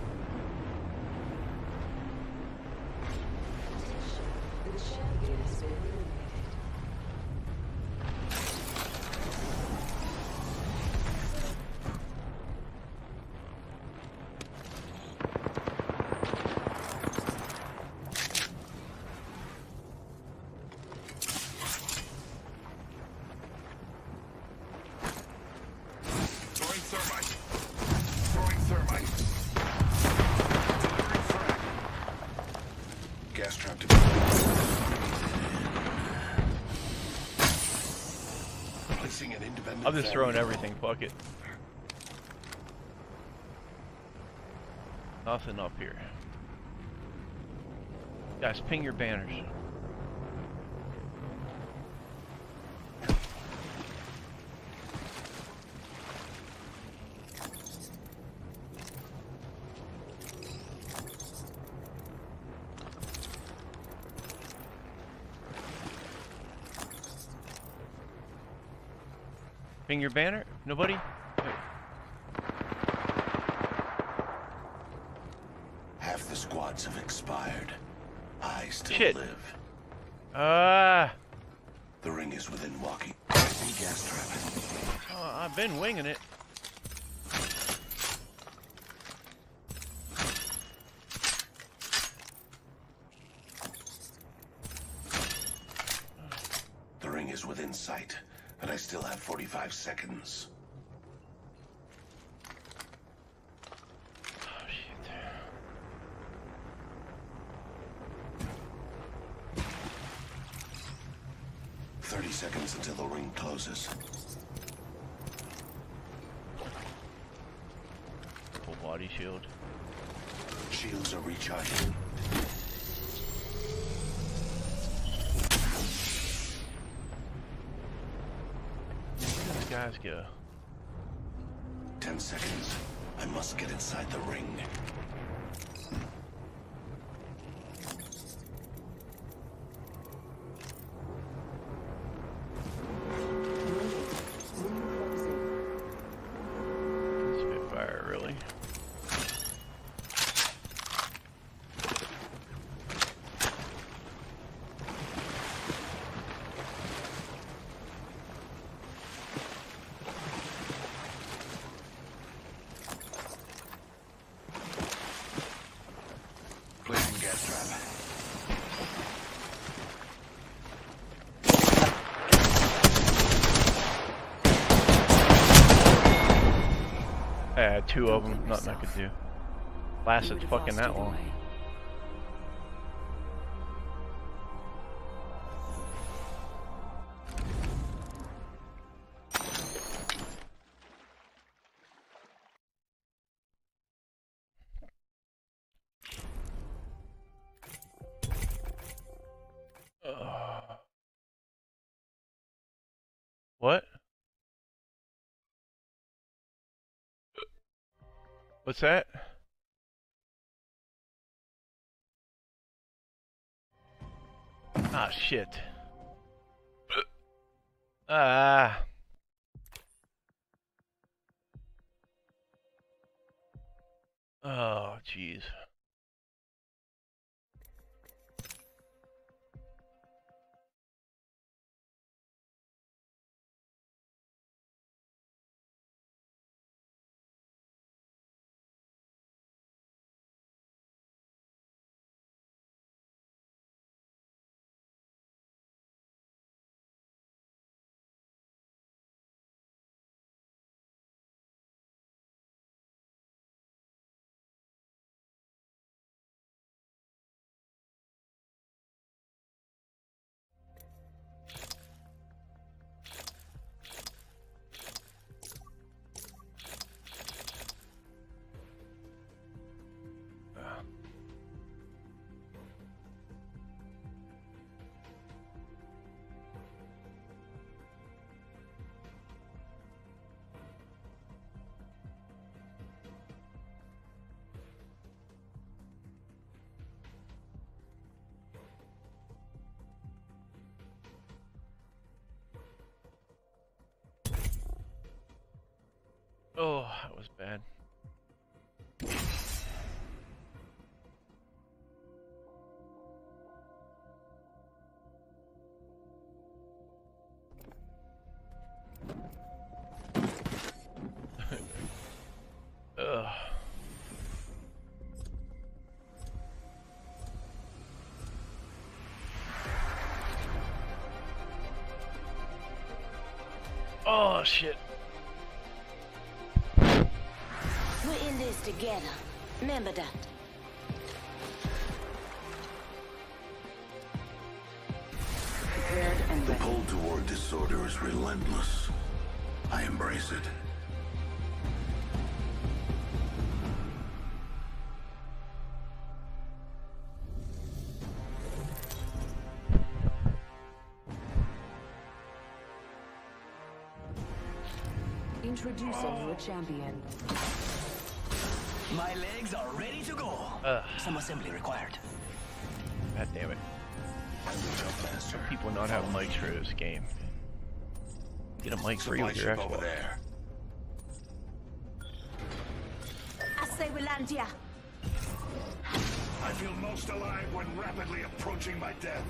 Throwing thermite. Throwing thermite. Delivering frag. Gas trap deployed. Placing an independent. I'm just throwing everything. Fuck it. Nothing up here. Guys, ping your banners. Your banner? Nobody? Wait. Half the squads have expired. I still Shit. live. Ah, The ring is within walking. Placing gas trap. oh, I've been winging it. The ring is within sight, and I still have 45 seconds. Oh shit. Thirty seconds until the ring closes. Full body shield. Shields are recharging. Where these guys go? Ten seconds. I must get inside the ring. Spitfire, really? Placing gas trap. I had two of them. Nothing I could do. Lasted fucking that long. way. What's that? Ah, shit. Ah. Oh, jeez. That was bad. (laughs) Oh shit. This together. Remember that. Prepared and The pull toward disorder is relentless. I embrace it. Introducing your champion. My legs are ready to go. Ugh. Some assembly required. God damn it. I'm the jump master. People not have mics for this game. Get a mic free Supply with your ship over there. I say we land here. I feel most alive when rapidly approaching my death.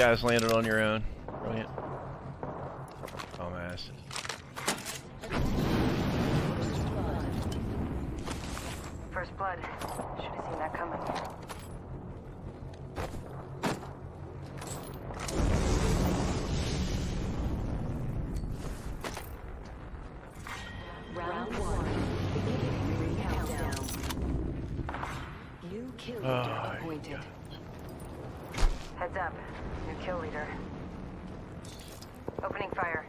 Guys landed on your own. Brilliant. Dumbass. First blood. Should have seen that coming. Round one. Beginning ring countdown. New kill leader Oh, my appointed. God. Heads up. New kill leader. Opening fire.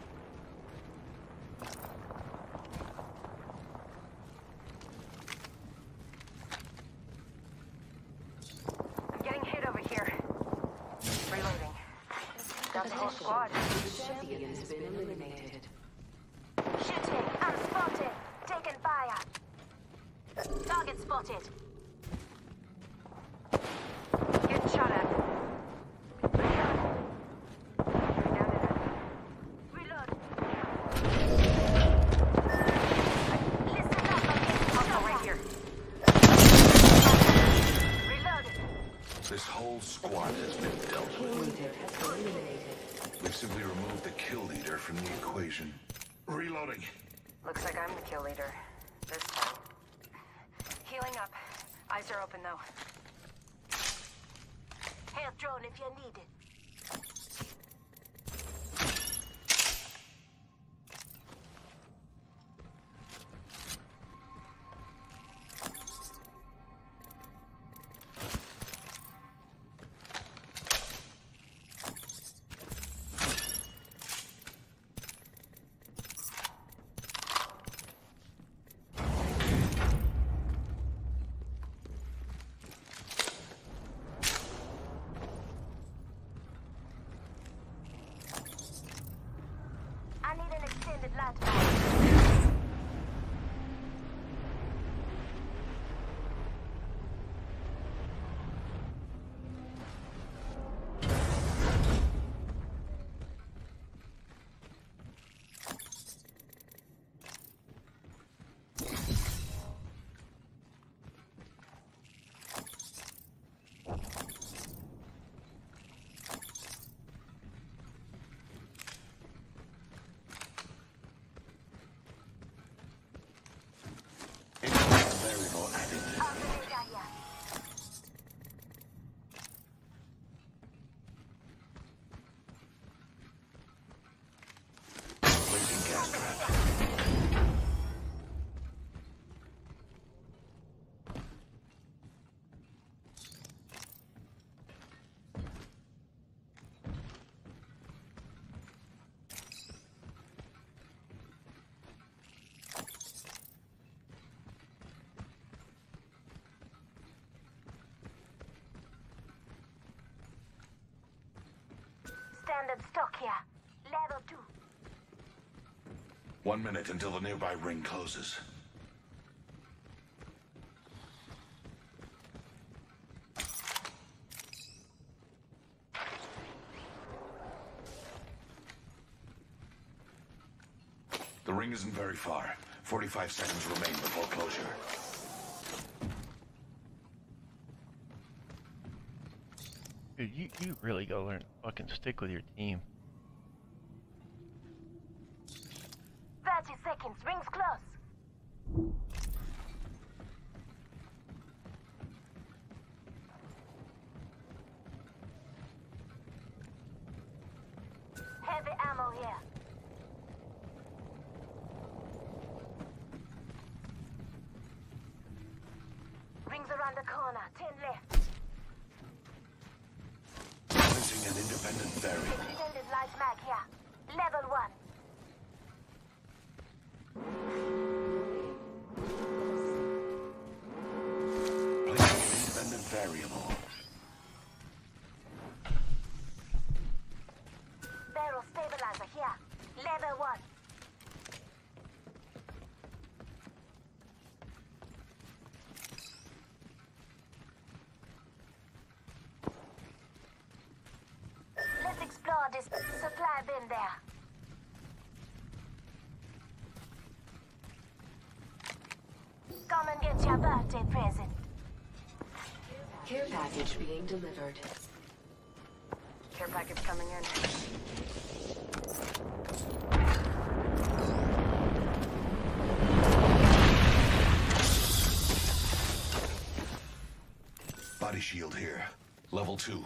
I'm getting hit over here. Reloading. Got the whole squad. Champion has been eliminated. Shooting. I'm spotted. Taking fire. Target spotted. Getting shot at. Down in it. Reload. Also right here. Reload. This whole squad has been dealt with. We've simply removed the kill leader from the equation. Reloading. Looks like I'm the kill leader. This time. Healing up. Eyes are open though. Health drone if you need it. One minute until the nearby ring closes. The ring isn't very far. 45 seconds remain before closure. Dude, you, you really gotta learn to fucking stick with your team. Present. Care package being delivered. Care package coming in. Body shield here. Level two.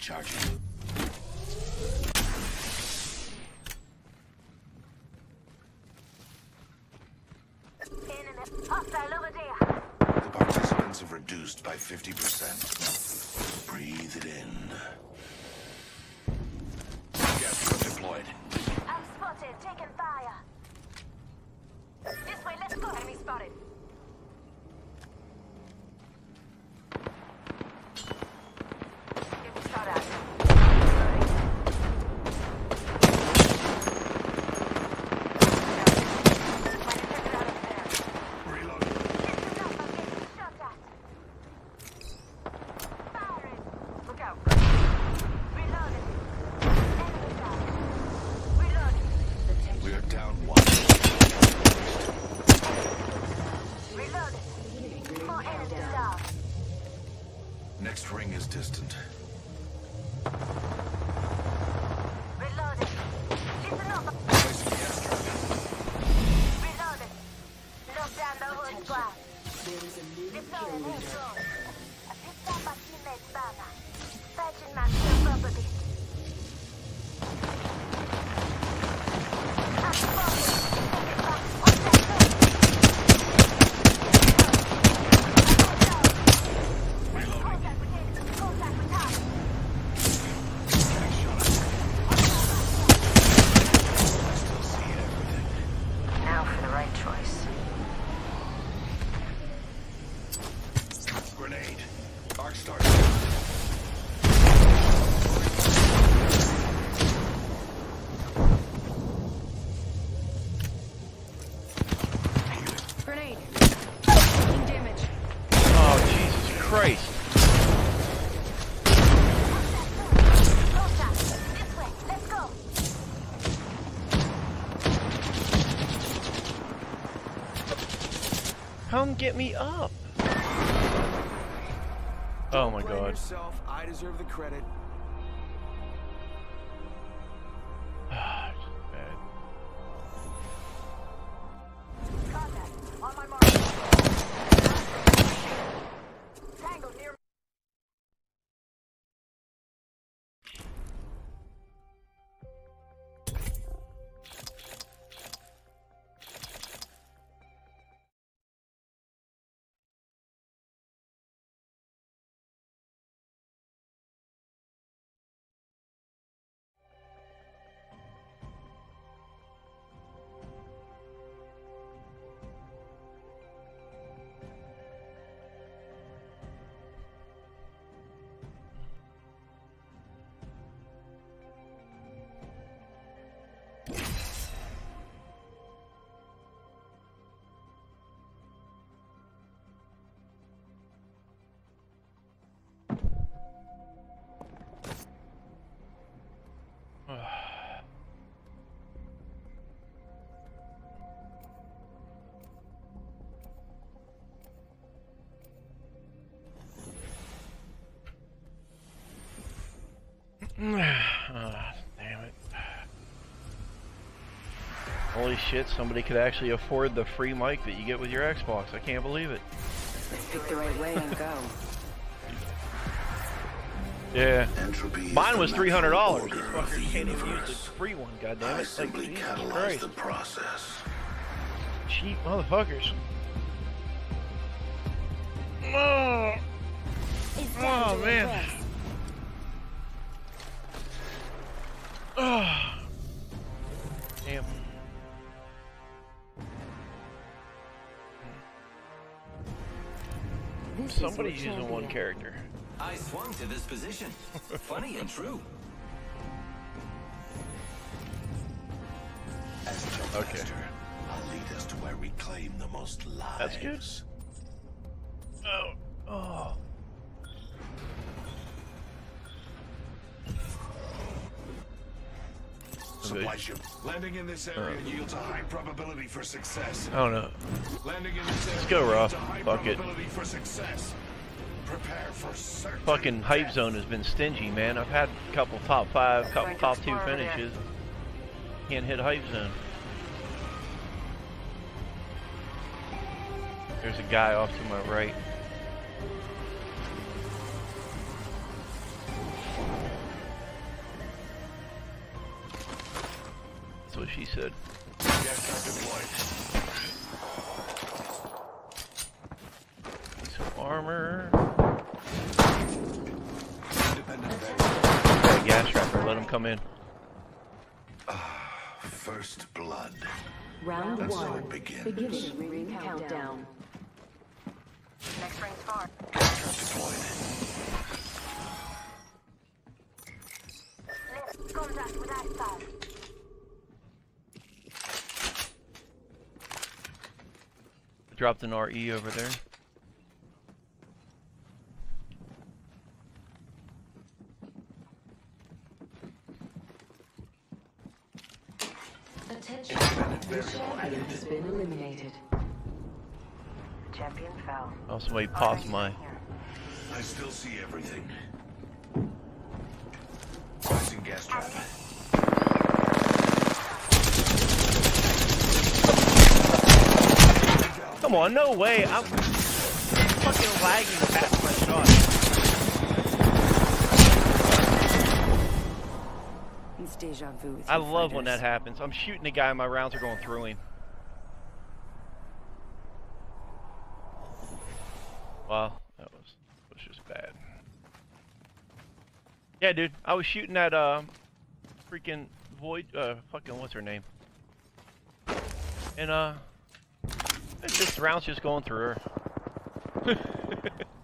Recharging. The participants have reduced by 50%. get me up? Oh my god. Yourself, I deserve the credit (sighs) Ah, shit, somebody could actually afford the free mic that you get with your Xbox. I can't believe it. Pick the right way and go. (laughs) Yeah. Entropy Mine was three hundred dollars. These order of fuckers the can't even use the free one, I goddammit. Like, simply Jesus catalyze Christ. the process. Cheap motherfuckers. Oh, Oh, man. impress. (sighs) oh. Damn. This is your Somebody's using one character. I swung to this position. (laughs) Funny and true. As Jump Okay. Master, I'll lead us to where we claim the most lives. That's good. Oh. Oh. Supply ship. Landing in this area yields a high probability for success. I don't know. Landing in this area go, Raw. yields a Fuck it. Fucking hype death. zone has been stingy, man. I've had a couple top five, couple top two Explorer there. finishes. Can't hit hype zone. There's a guy off to my right. That's what she said. Begins. Beginning ring countdown. next ring's far. Gas trap deployed. Left. Contact with that side. Dropped an RE over there. Attention. Independent The variable champion added. has been eliminated. Champion fell. Oh, somebody paused my. I still see everything. Placing gas trap. Come on, no way. I'm fucking lagging past my shot. It's deja vu with I you love when that happens. I'm shooting the guy, and my rounds are going through him. Wow, that was was just bad. Yeah, dude, I was shooting at uh, freaking void. Uh, fucking what's her name? And uh, it's just rounds just going through her. (laughs)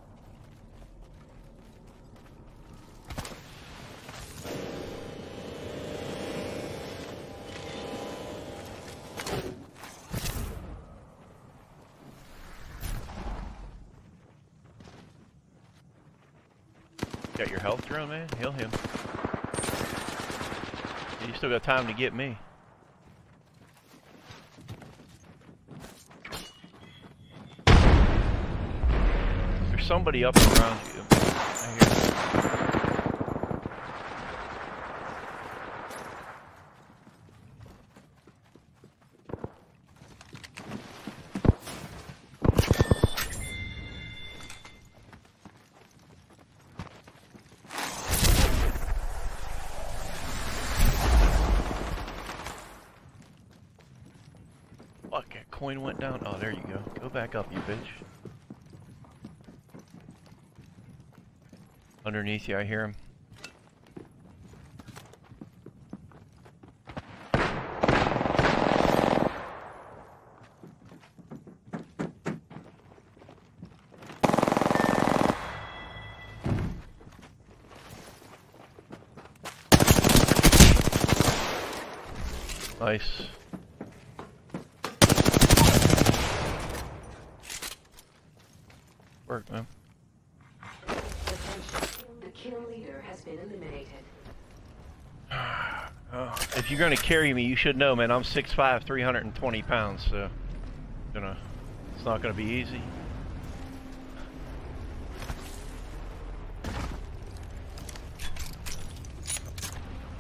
Man? Eh? Heal him. You still got time to get me. There's somebody up around you. I hear. Coin went down. Oh, there you go. Go back up, you bitch. Underneath you, I hear him. Nice. Work, man. The kill leader has been eliminated. (sighs) Oh, if you're gonna carry me, you should know, man. I'm 6'5", 320 pounds, so gonna, it's not gonna be easy.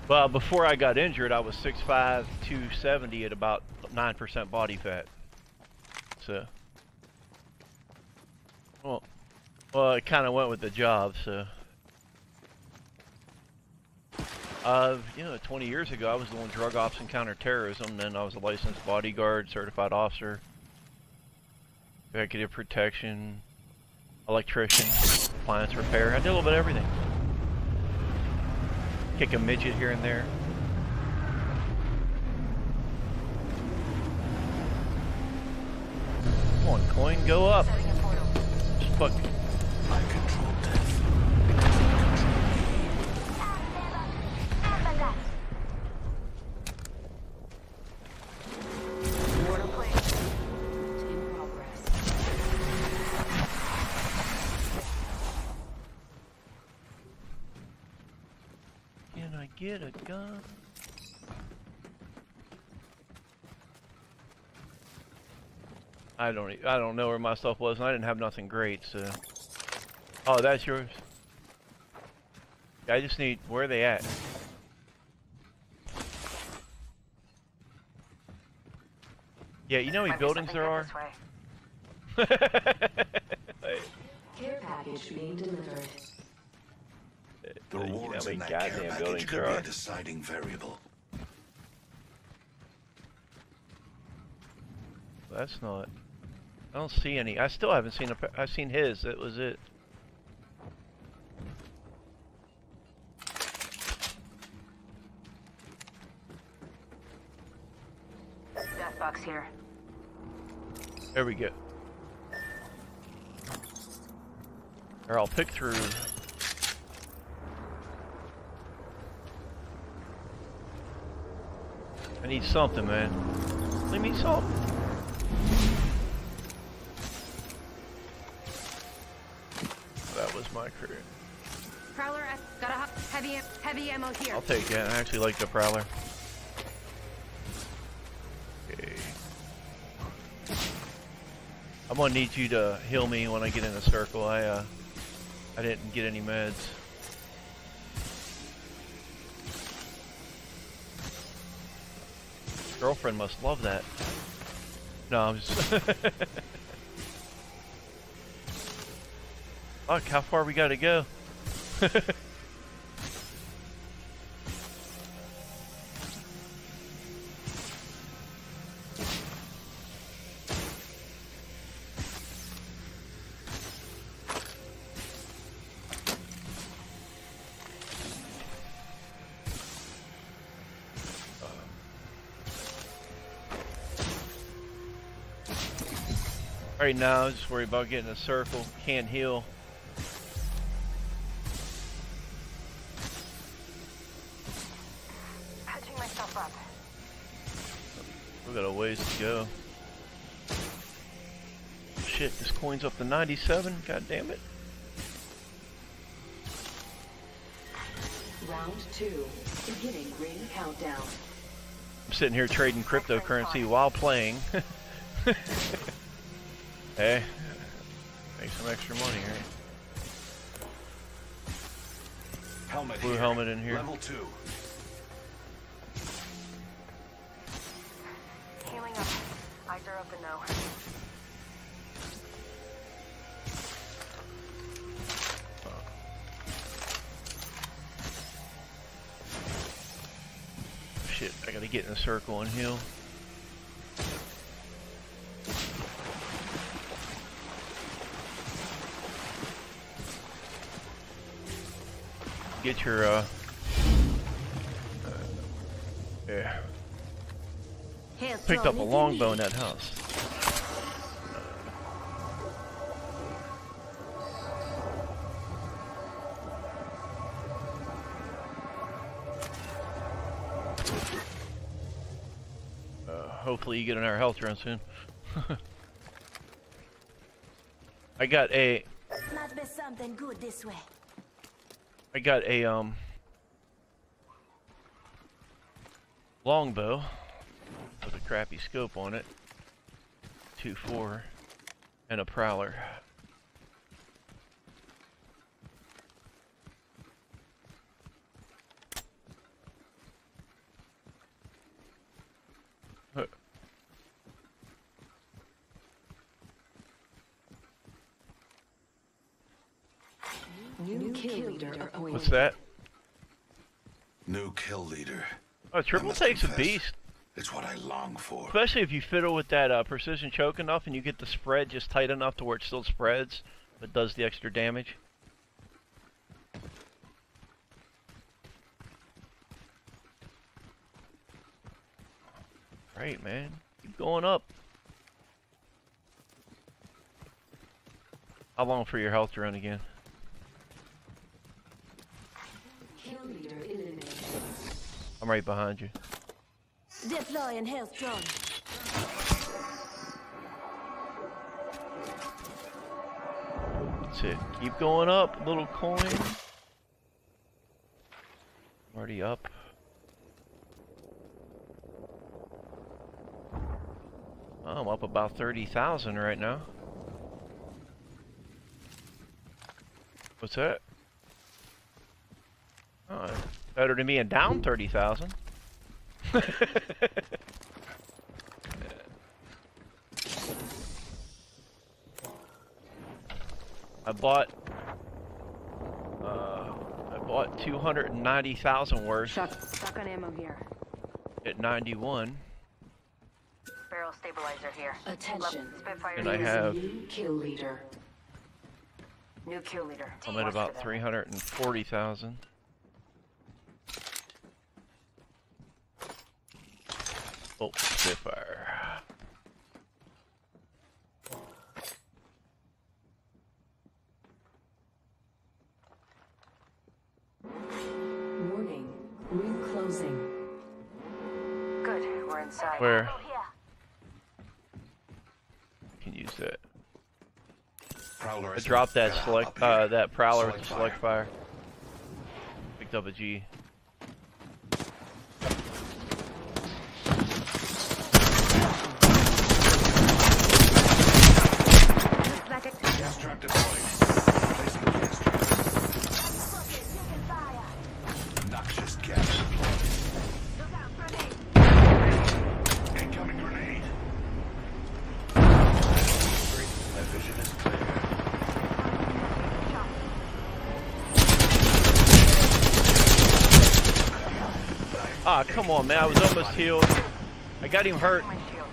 Well, before I got injured, I was 6'5", 270 at about 9% body fat. So, well, well, it kind of went with the job, so. Uh, you know, 20 years ago, I was doing drug ops and counterterrorism. Then I was a licensed bodyguard, certified officer, executive protection, electrician, appliance repair. I did a little bit of everything. Kick a midget here and there. Come on, coin, go up. Just fuck. Get a gun? I don't. I don't know where my stuff was, and I didn't have nothing great. So. Oh, that's yours. I just need. Where are they at? Yeah, you know how many buildings there are. this (laughs) way. Care package being delivered. The Uh, you know rewards in that care package could be are. a deciding variable. That's not. I don't see any. I still haven't seen a. pa- I've seen his. That was it. Box here. There we go. Or I'll pick through. I need something, man. Leave me something. That was my crew. Prowler, I got a heavy heavy ammo here. I'll take it. I actually like the Prowler. I'm gonna need you to heal me when I get in a circle. I uh, I didn't get any meds. Girlfriend must love that. No, I'm just. (laughs) Fuck, how far we gotta go? (laughs) Right now, just worry about getting a circle. Can't heal. Patching myself up. We got a ways to go. Shit, this coin's up to 97. God damn it. Round two. Beginning ring countdown. I'm sitting here trading cryptocurrency while playing. (laughs) hey, make some extra money, right? Helmet Blue here. helmet in here. Level two. Healing up. Eyes are open now. Shit, I gotta get in a circle and heal. Get your, uh... uh, Yeah. Picked up a drawn if you longbow in that house. Uh, hopefully you get another health run soon. (laughs) I got a. Might be something good this way. I got a, um, longbow with a crappy scope on it, 2-4, and a prowler. Huh. New kill leader appointed. What's that? New kill leader. Oh, triple take's a beast. It's what I long for. Especially if you fiddle with that uh, precision choke enough and you get the spread just tight enough to where it still spreads, but does the extra damage. Great, man. Keep going up. How long for your health to run again? Kill leader eliminated. I'm right behind you. Deploying health drone. That's it. Keep going up, little coin. Already up. Oh, I'm up about 30,000 right now. What's that? Better than being down 30,000. (laughs) I bought uh, I bought 290,000 worth Shock, shotgun ammo here. at 91 Barrel stabilizer here. Attention. Spitfire and I have New kill leader. New kill leader. I'm at about 340,000. Oh, Spitfire. Warning. Ring closing. Good, we're inside. Where? Oh, yeah. Can use that. Prowler I dropped that select uh that prowler with the Select select fire. Picked up a G. Looks like a Gas trap deployed. Placing gas trap. Taking fire. Noxious gas deployed. Look out, grenade. Incoming grenade. My vision is clear. Ah, come on, man. I was almost healed. I got him hurt. My shield.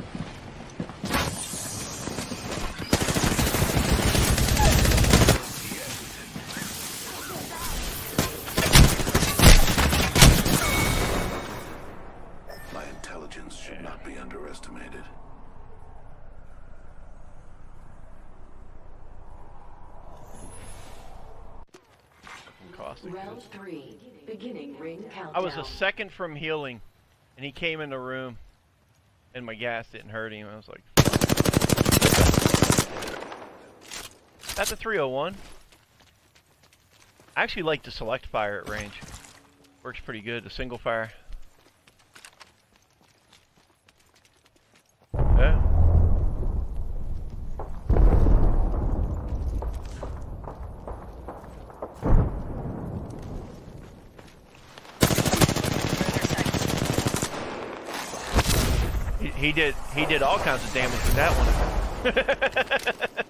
My intelligence should not be underestimated. Caustic. Round three. Beginning ring countdown. I was a second from healing, and he came in the room, and my gas didn't hurt him. I was like, that's a 301. I actually like to select fire at range. Works pretty good. The single fire. Yeah. He did he did all kinds of damage with that one. (laughs)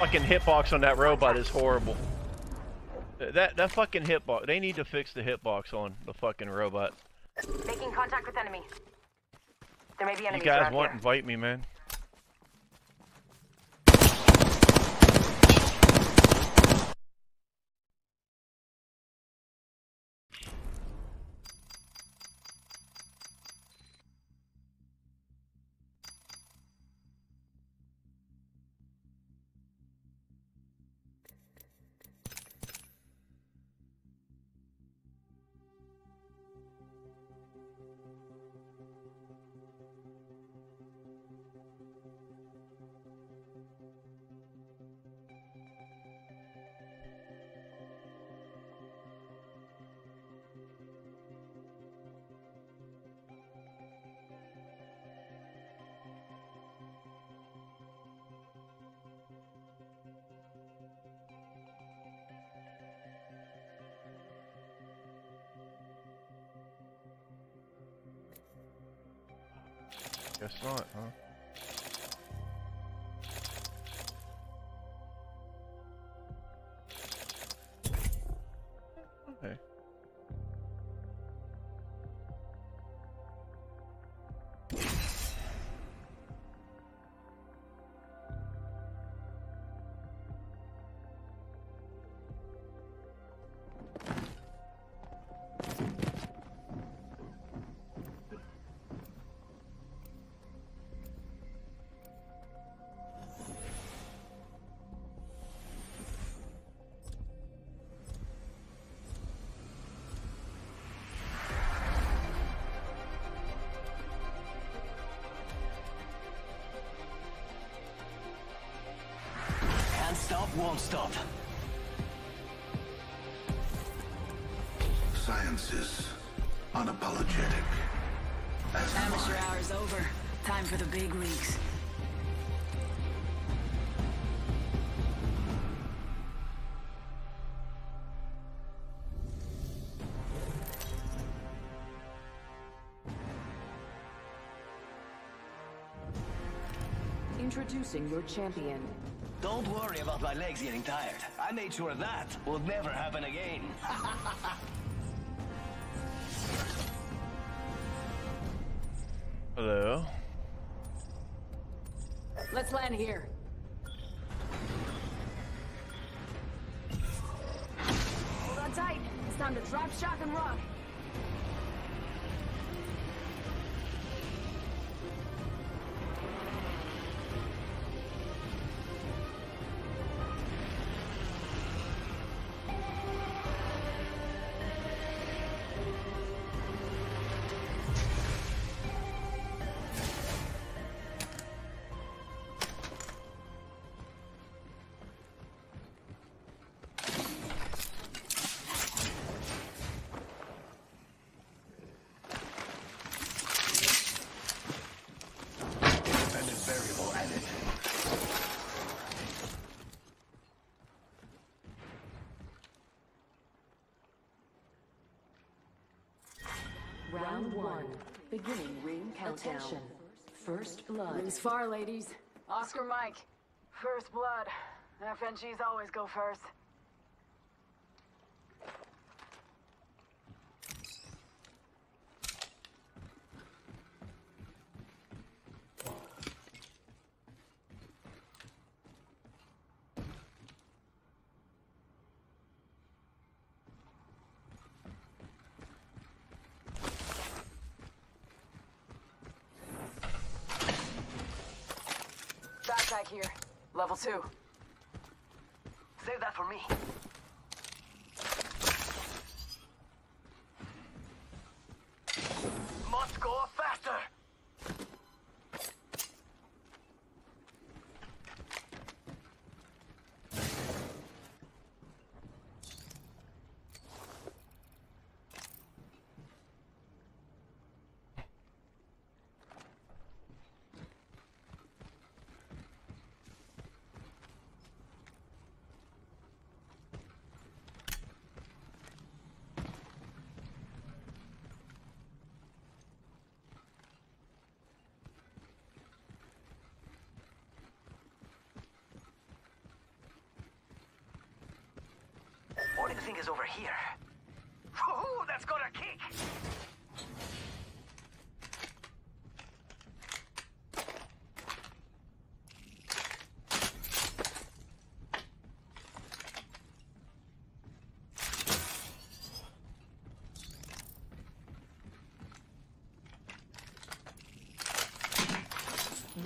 fucking hitbox on that robot is horrible. That that fucking hitbox. They need to fix the hitbox on the fucking robot. Making contact with enemy. There may be You enemies guys around want here. invite me, man? Guess not, huh? Won't stop. Science is unapologetic. As Amateur I. hour's over. Time for the big leagues. Introducing your champion. Don't worry about my legs getting tired. I made sure that would never happen again. Hello. Let's land here. Countdown. Attention. First blood. Rings far, ladies. Oscar Mike. First blood. FNGs always go first. Backpack here. Level two. Save that for me. Think is over here. Woohoo, that's got a kick!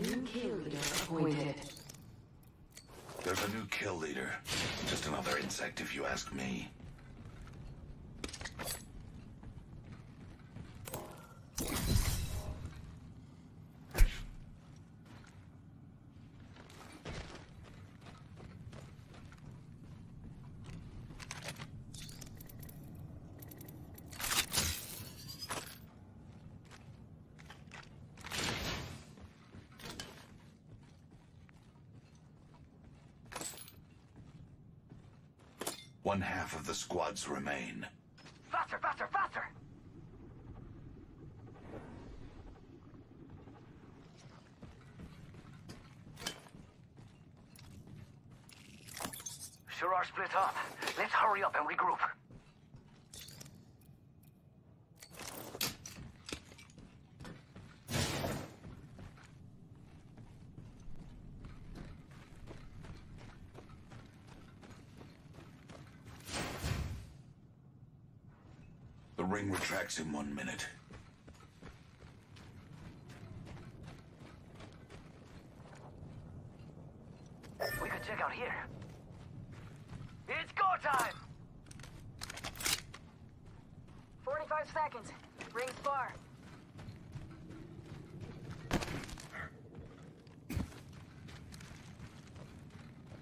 New kill leader appointed. A new kill leader. Just another insect if you ask me. One half of the squads remain. Faster, faster, faster! Sure are split up. Let's hurry up and regroup. The in one minute. We could check out here. It's go time! 45 seconds. Ring's far.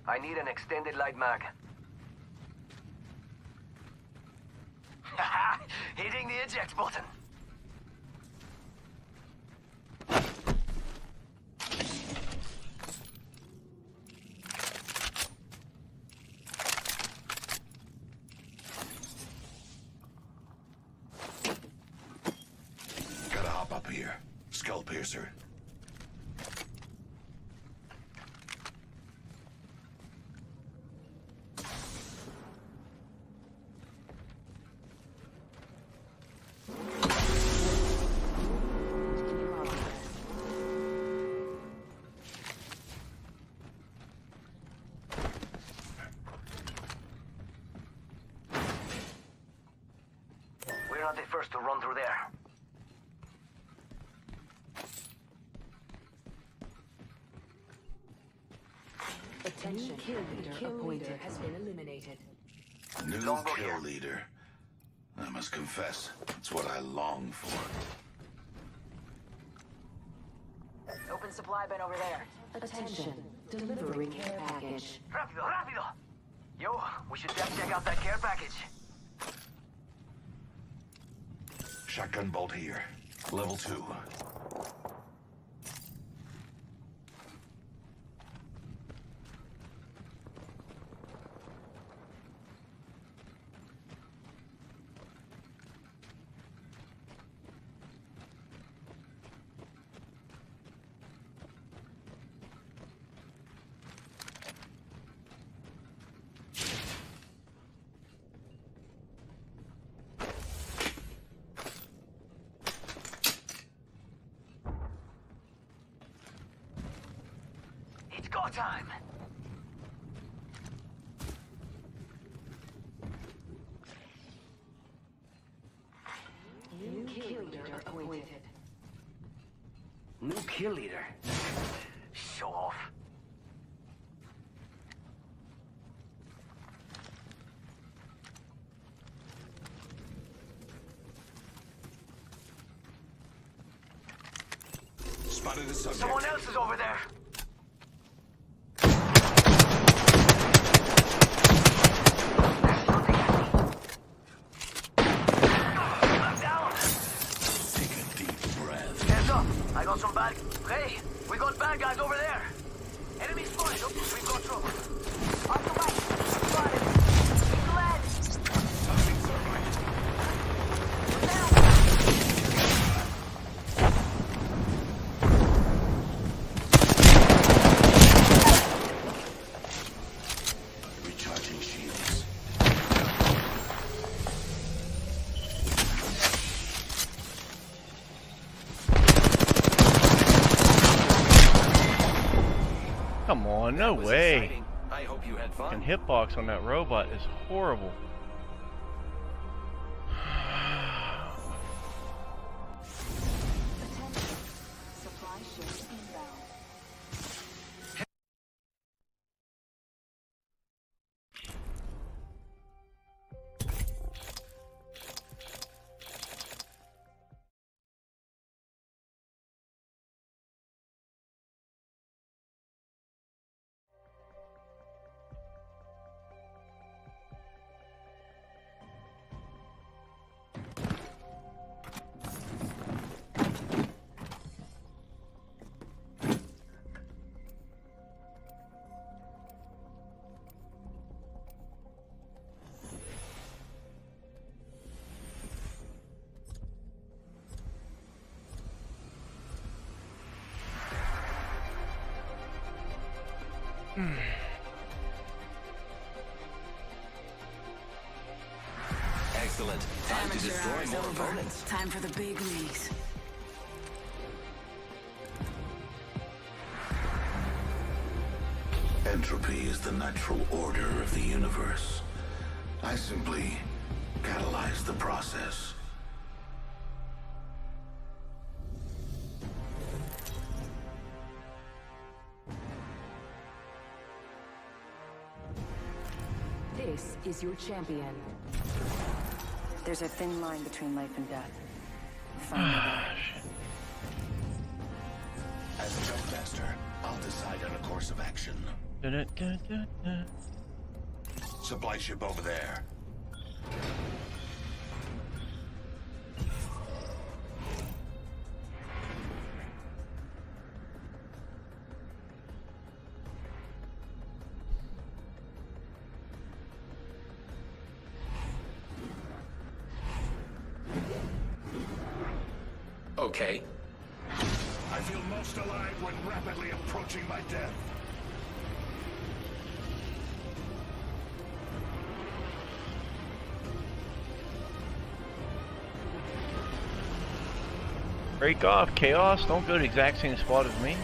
I need an extended light mag. Hitting the eject button. Gotta hop up here. Skull piercer. We're not the first to run through there. Attention. Kill leader appointed has been eliminated. New Longbow kill here. leader. I must confess, it's what I long for. Open supply bin over there. Attention. Delivering care package. Rápido, rápido! Yo, we should def check out that care package. Gunbolt here. Level 2. New kill leader. Show off. Spotted a subject. Someone else is over there. I'm down. Take a deep breath. Hands up. I got some bad... Hey, we got bad guys over there. Enemy spotted. We've got trouble. On the right. Spotted. Fled. Down. No way. exciting. I hope you had fun. And hitbox on that robot is horrible. Time for the big leagues. Entropy is the natural order of the universe. I simply catalyze the process. This is your champion. There's a thin line between life and death. Find me there. As Jumpmaster, I'll decide on a course of action. Dun-dun-dun-dun-dun. Supply ship over there. Break off, Chaos. Don't go to the exact same spot as me.